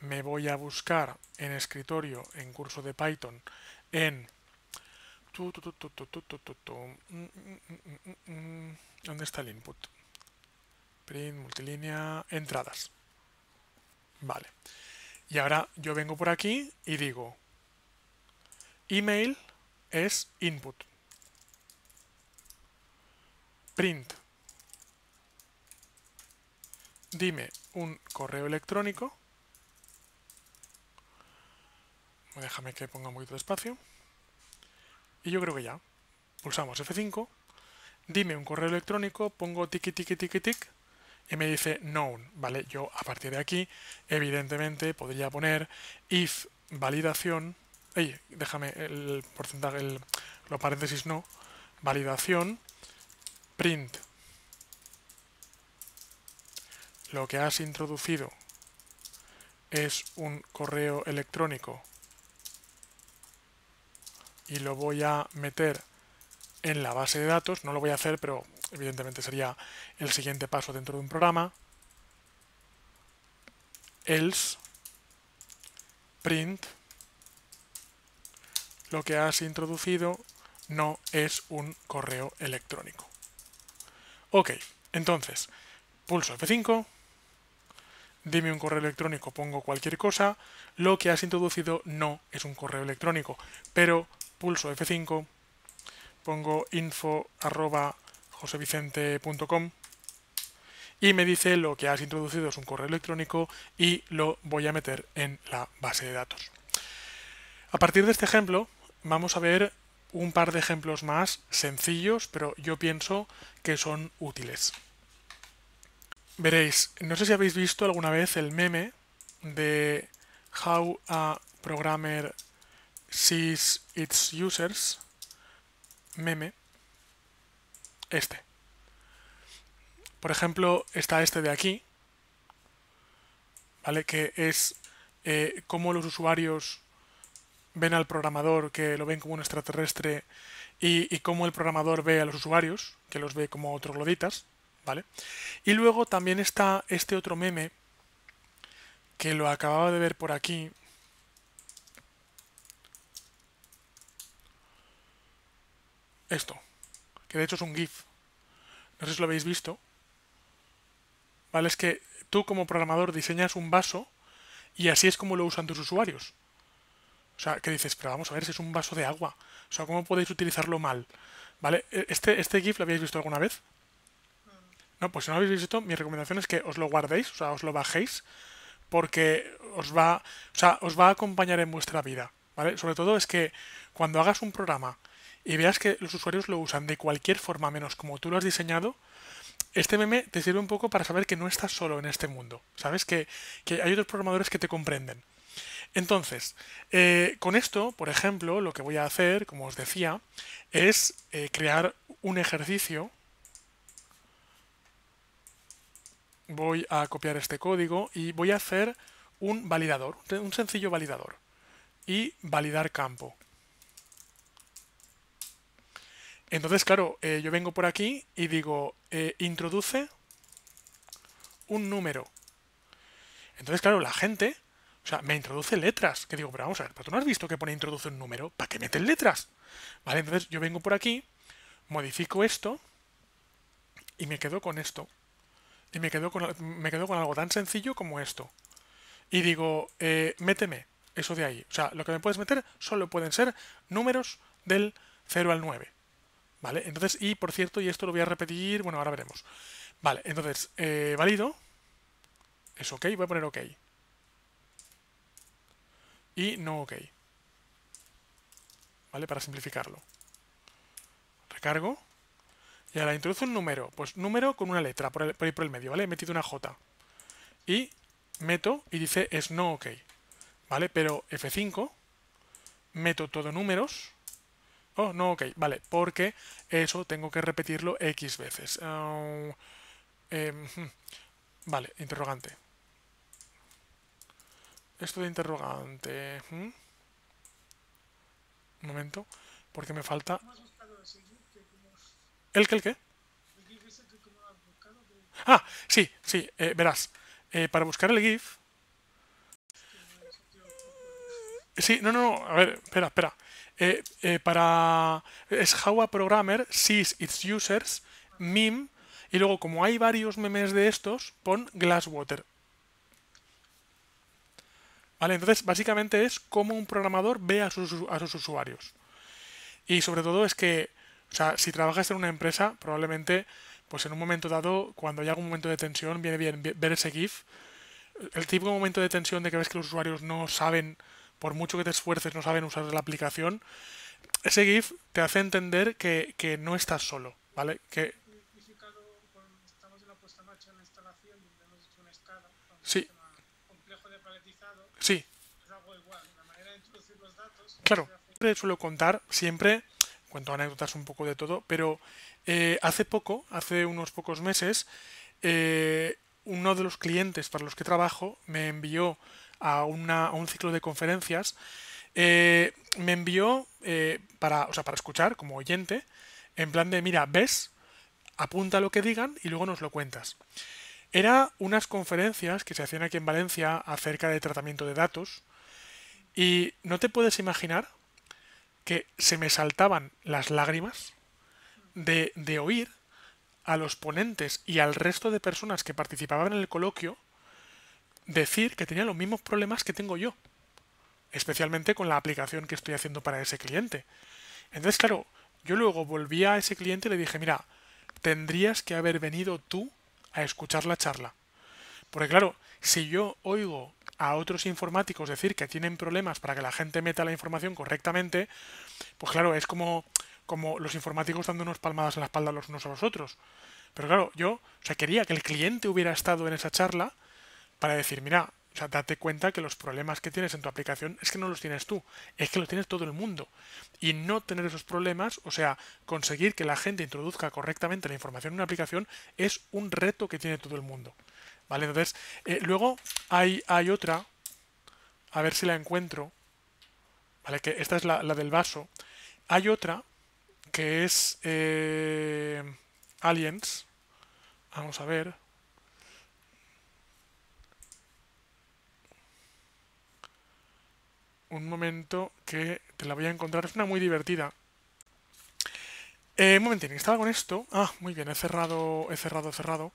Speaker 1: me voy a buscar en escritorio, en curso de Python, en... ¿Dónde está el input? Print, multilínea, entradas. Vale. Y ahora yo vengo por aquí y digo, email es input. Print. Dime un correo electrónico. Déjame que ponga un poquito de espacio. Y yo creo que ya. Pulsamos F5 dime un correo electrónico pongo tiki tiki tiki tic y me dice known vale yo a partir de aquí evidentemente podría poner if validación ey, déjame el porcentaje el, los paréntesis no validación print. Lo que has introducido es un correo electrónico. Y lo voy a meter en la base de datos, no lo voy a hacer, pero evidentemente sería el siguiente paso dentro de un programa, else print. Lo que has introducido no es un correo electrónico. Ok, entonces, pulso F5, dime un correo electrónico, pongo cualquier cosa, lo que has introducido no es un correo electrónico, pero pulso F5, pongo info arroba josevicente.com y me dice lo que has introducido es un correo electrónico y lo voy a meter en la base de datos. A partir de este ejemplo vamos a ver un par de ejemplos más sencillos, pero yo pienso que son útiles. Veréis, no sé si habéis visto alguna vez el meme de How a Programmer Sees Its Users. Meme. Este. Por ejemplo, está este de aquí, ¿vale? Que es eh, cómo los usuarios ven al programador, que lo ven como un extraterrestre, y, cómo el programador ve a los usuarios, que los ve como trogloditas, ¿vale? Y luego también está este otro meme, que lo acababa de ver por aquí, esto, que de hecho es un GIF. No sé si lo habéis visto. ¿Vale? Es que tú como programador diseñas un vaso y así es como lo usan tus usuarios. O sea, que dices, pero vamos a ver si es un vaso de agua. O sea, ¿cómo podéis utilizarlo mal? ¿Vale? E, este, este GIF lo habéis visto alguna vez. No, pues si no lo habéis visto, mi recomendación es que os lo guardéis, o sea, os lo bajéis, porque os va, o sea, os va a acompañar en vuestra vida. ¿Vale? Sobre todo es que cuando hagas un programa y veas que los usuarios lo usan de cualquier forma menos como tú lo has diseñado, este meme te sirve un poco para saber que no estás solo en este mundo, ¿sabes? Que, hay otros programadores que te comprenden. Entonces, eh, con esto, por ejemplo, lo que voy a hacer, como os decía, es eh, crear un ejercicio. Voy a copiar este código y voy a hacer un validador, un sencillo validador. Y validar campo. Entonces, claro, eh, yo vengo por aquí y digo, introduce un número. Entonces, claro, la gente, o sea, me introduce letras. Que digo, pero vamos a ver, ¿pero tú no has visto que pone introduce un número? ¿Para qué meten letras? Vale, entonces yo vengo por aquí, modifico esto y me quedo con esto. Y me quedo con, me quedo con algo tan sencillo como esto. Y digo, eh, méteme eso de ahí. O sea, lo que me puedes meter solo pueden ser números del 0 al 9. ¿Vale? Entonces, y por cierto, y esto lo voy a repetir, bueno, ahora veremos. Vale, entonces, eh, válido. Es ok, voy a poner ok. Y no ok. ¿Vale? Para simplificarlo. Recargo. Y ahora introduce un número. Pues número con una letra por, ahí por el medio, ¿vale? He metido una J. Y meto y dice es no ok. ¿Vale? Pero F5, meto todo números Oh, no, ok, vale, porque eso tengo que repetirlo X veces. Em, vale, interrogante. Esto de interrogante... Hmm. Un momento, porque me falta... ¿El qué, el qué? Ah, sí, sí, eh, verás. Eh, para buscar el GIF... Sí, no, no, no, a ver, espera, espera. Eh, eh, para es how a programmer sees its users meme y luego como hay varios memes de estos pon glasswater entonces básicamente es como un programador ve a sus, usuarios. Y sobre todo es que o sea si trabajas en una empresa probablemente pues en un momento dado cuando haya algún momento de tensión viene bien ver ese gif. El típico momento de tensión de que ves que los usuarios no saben por mucho que te esfuerces, no saben usar la aplicación, ese GIF te hace entender que, no estás solo, ¿vale? Que... Sí. Sí. Claro, suelo contar, siempre cuento anécdotas un poco de todo, pero eh, hace poco, hace unos pocos meses, eh, uno de los clientes para los que trabajo me envió a, un ciclo de conferencias, eh, me envió para, o sea, para escuchar como oyente, en plan de, mira, ves, apunta lo que digan y luego nos lo cuentas. Era unas conferencias que se hacían aquí en Valencia acerca de tratamiento de datos y no te puedes imaginar que se me saltaban las lágrimas de, de oír a los ponentes y al resto de personas que participaban en el coloquio decir que tenían los mismos problemas que tengo yo, especialmente con la aplicación que estoy haciendo para ese cliente. Entonces, claro, yo luego volví a ese cliente y le dije, mira, tendrías que haber venido tú a escuchar la charla. Porque claro, si yo oigo a otros informáticos decir que tienen problemas para que la gente meta la información correctamente, pues claro, es como, como los informáticos dando unas palmadas en la espalda los unos a los otros. Pero claro, yo o sea, quería que el cliente hubiera estado en esa charla para decir, mira, o sea, date cuenta que los problemas que tienes en tu aplicación es que no los tienes tú, es que los tienes todo el mundo. Y no tener esos problemas, o sea, conseguir que la gente introduzca correctamente la información en una aplicación, es un reto que tiene todo el mundo. ¿Vale? Entonces, eh, luego hay, hay otra, a ver si la encuentro, ¿vale? Que esta es la, del vaso. Hay otra que es eh, Aliens. Vamos a ver. un momento que te la voy a encontrar. Es una muy divertida. Eh, un momentín, estaba con esto. Ah, muy bien, he cerrado, he cerrado, he cerrado.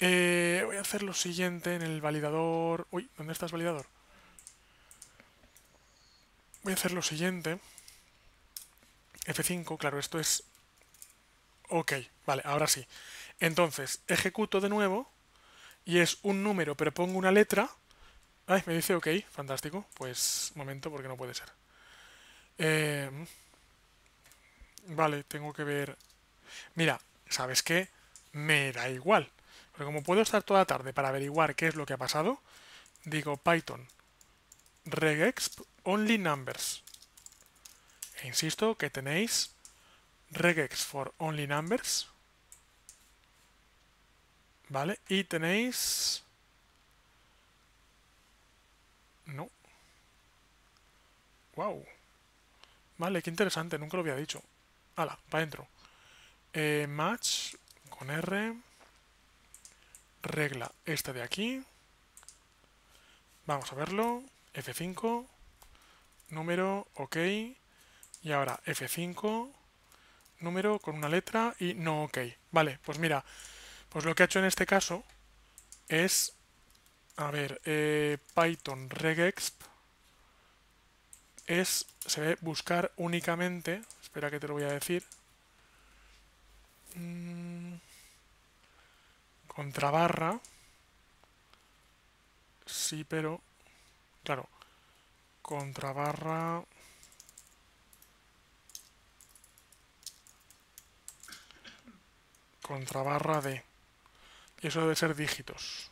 Speaker 1: Eh, voy a hacer lo siguiente en el validador... Uy, ¿dónde está el validador? Voy a hacer lo siguiente. F5, claro, esto es... Ok, vale, ahora sí. Entonces, ejecuto de nuevo y es un número, pero pongo una letra Ay, me dice ok, fantástico. Pues, momento, porque no puede ser. Eh, vale, tengo que ver... Mira, ¿sabes qué? Me da igual. Pero como puedo estar toda la tarde para averiguar qué es lo que ha pasado, digo Python regexp only numbers. E insisto que tenéis regex for only numbers. ¿Vale? Y tenéis no. Wow. Vale, qué interesante, nunca lo había dicho. Hala, para adentro. Eh, match con R. Regla esta de aquí. Vamos a verlo. F5. Número, ok. Y ahora F5. Número con una letra y no ok. Vale, pues mira. Pues lo que ha hecho en este caso es a ver, eh, Python regexp es, se ve buscar únicamente, espera que te lo voy a decir, mm, contrabarra, sí, pero, claro, contrabarra, contrabarra de, eso debe ser dígitos.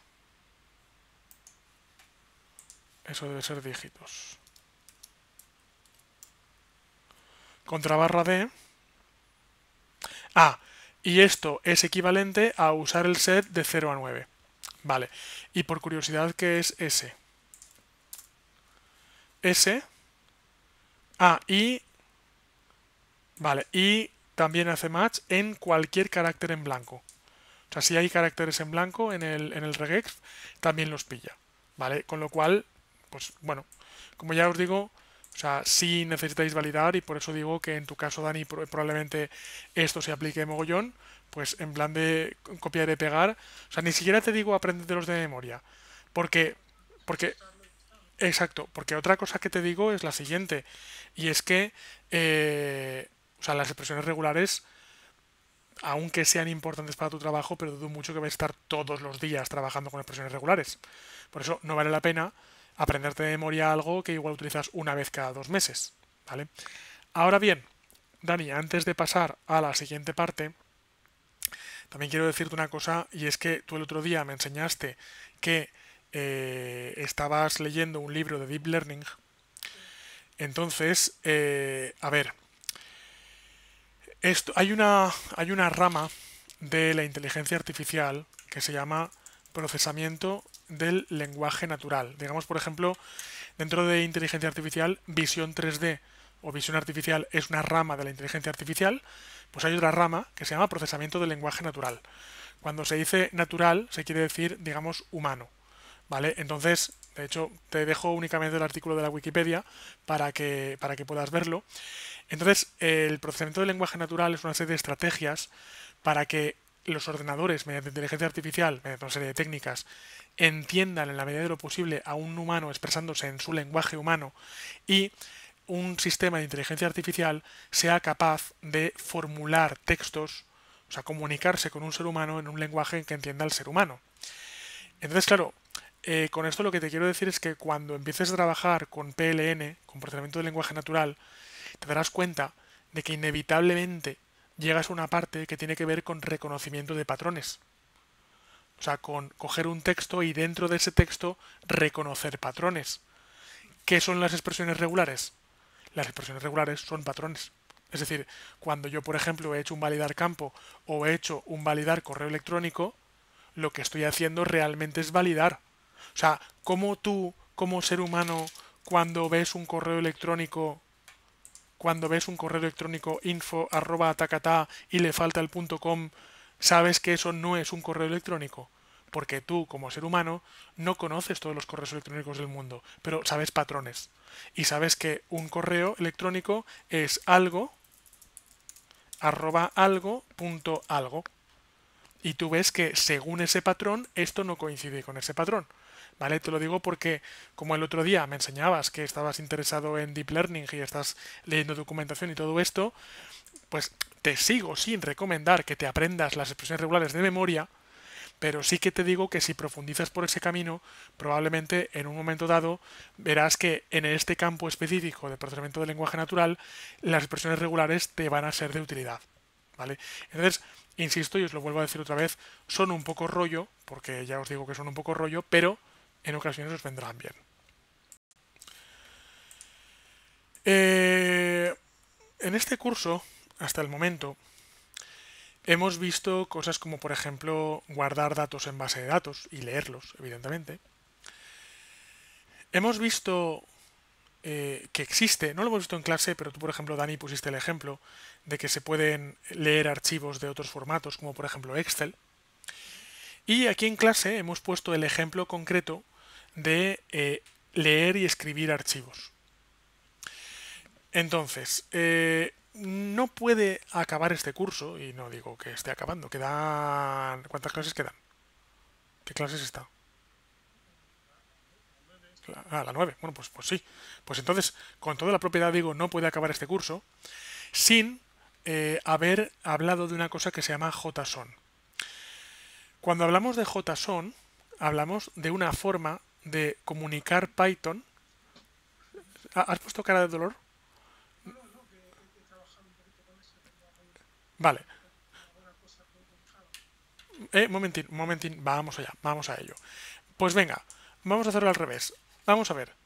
Speaker 1: Eso debe ser dígitos. Contra barra D. Ah, y esto es equivalente a usar el set de 0 a 9. Vale. Y por curiosidad, ¿qué es S? S. Ah, y... Vale, y también hace match en cualquier carácter en blanco. O sea, si hay caracteres en blanco en el, en el regex, también los pilla. ¿Vale? Con lo cual, pues bueno, como ya os digo, o sea, sí necesitáis validar y por eso digo que en tu caso, Dani, probablemente esto se aplique mogollón, pues en plan de copiar y pegar. O sea, ni siquiera te digo los de memoria. Porque, porque, exacto, porque otra cosa que te digo es la siguiente. Y es que, eh, o sea, las expresiones regulares, aunque sean importantes para tu trabajo, pero dudo mucho que vais a estar todos los días trabajando con expresiones regulares. Por eso no vale la pena aprenderte de memoria algo que igual utilizas una vez cada dos meses. ¿vale? Ahora bien, Dani, antes de pasar a la siguiente parte, también quiero decirte una cosa, y es que tú el otro día me enseñaste que eh, estabas leyendo un libro de Deep Learning. Entonces, eh, a ver, esto, hay, una, hay una rama de la inteligencia artificial que se llama procesamiento del lenguaje natural. Digamos, por ejemplo, dentro de inteligencia artificial, visión 3D o visión artificial es una rama de la inteligencia artificial, pues hay otra rama que se llama procesamiento del lenguaje natural. Cuando se dice natural, se quiere decir, digamos, humano. ¿Vale? Entonces, de hecho, te dejo únicamente el artículo de la Wikipedia para que, para que puedas verlo. Entonces, el procesamiento del lenguaje natural es una serie de estrategias para que los ordenadores, mediante inteligencia artificial, mediante una serie de técnicas, entiendan en la medida de lo posible a un humano expresándose en su lenguaje humano y un sistema de inteligencia artificial sea capaz de formular textos, o sea, comunicarse con un ser humano en un lenguaje que entienda al ser humano. Entonces, claro, eh, con esto lo que te quiero decir es que cuando empieces a trabajar con PLN, con procesamiento de lenguaje natural, te darás cuenta de que inevitablemente llegas a una parte que tiene que ver con reconocimiento de patrones. O sea, con coger un texto y dentro de ese texto reconocer patrones. ¿Qué son las expresiones regulares? Las expresiones regulares son patrones. Es decir, cuando yo, por ejemplo, he hecho un validar campo o he hecho un validar correo electrónico, lo que estoy haciendo realmente es validar. O sea, ¿cómo tú, como ser humano, cuando ves un correo electrónico, cuando ves un correo electrónico info arroba atacata y le falta el punto com, sabes que eso no es un correo electrónico? Porque tú, como ser humano, no conoces todos los correos electrónicos del mundo, pero sabes patrones. Y sabes que un correo electrónico es algo arroba algo. Y tú ves que según ese patrón, esto no coincide con ese patrón. ¿Vale? Te lo digo porque, como el otro día me enseñabas que estabas interesado en Deep Learning y estás leyendo documentación y todo esto, pues te sigo sin recomendar que te aprendas las expresiones regulares de memoria, pero sí que te digo que si profundizas por ese camino, probablemente en un momento dado verás que en este campo específico de procesamiento del lenguaje natural, las expresiones regulares te van a ser de utilidad. ¿Vale? Entonces, insisto, y os lo vuelvo a decir otra vez, son un poco rollo, porque ya os digo que son un poco rollo, pero en ocasiones os vendrán bien. Eh, en este curso, hasta el momento, hemos visto cosas como, por ejemplo, guardar datos en base de datos y leerlos, evidentemente. Hemos visto eh, que existe, no lo hemos visto en clase, pero tú, por ejemplo, Dani, pusiste el ejemplo de que se pueden leer archivos de otros formatos, como por ejemplo Excel. Y aquí en clase hemos puesto el ejemplo concreto de eh, leer y escribir archivos. Entonces, eh, no puede acabar este curso, y no digo que esté acabando, quedan... ¿Cuántas clases quedan? ¿Qué clases está? Ah, la 9. Bueno, pues, pues sí. Pues entonces, con toda la propiedad digo, no puede acabar este curso sin eh, haber hablado de una cosa que se llama JSON. Cuando hablamos de JSON, hablamos de una forma de comunicar Python. ¿Has puesto cara de dolor? Vale. Eh, momentín, momentín, vamos allá, vamos a ello. Pues venga, vamos a hacerlo al revés. Vamos a ver.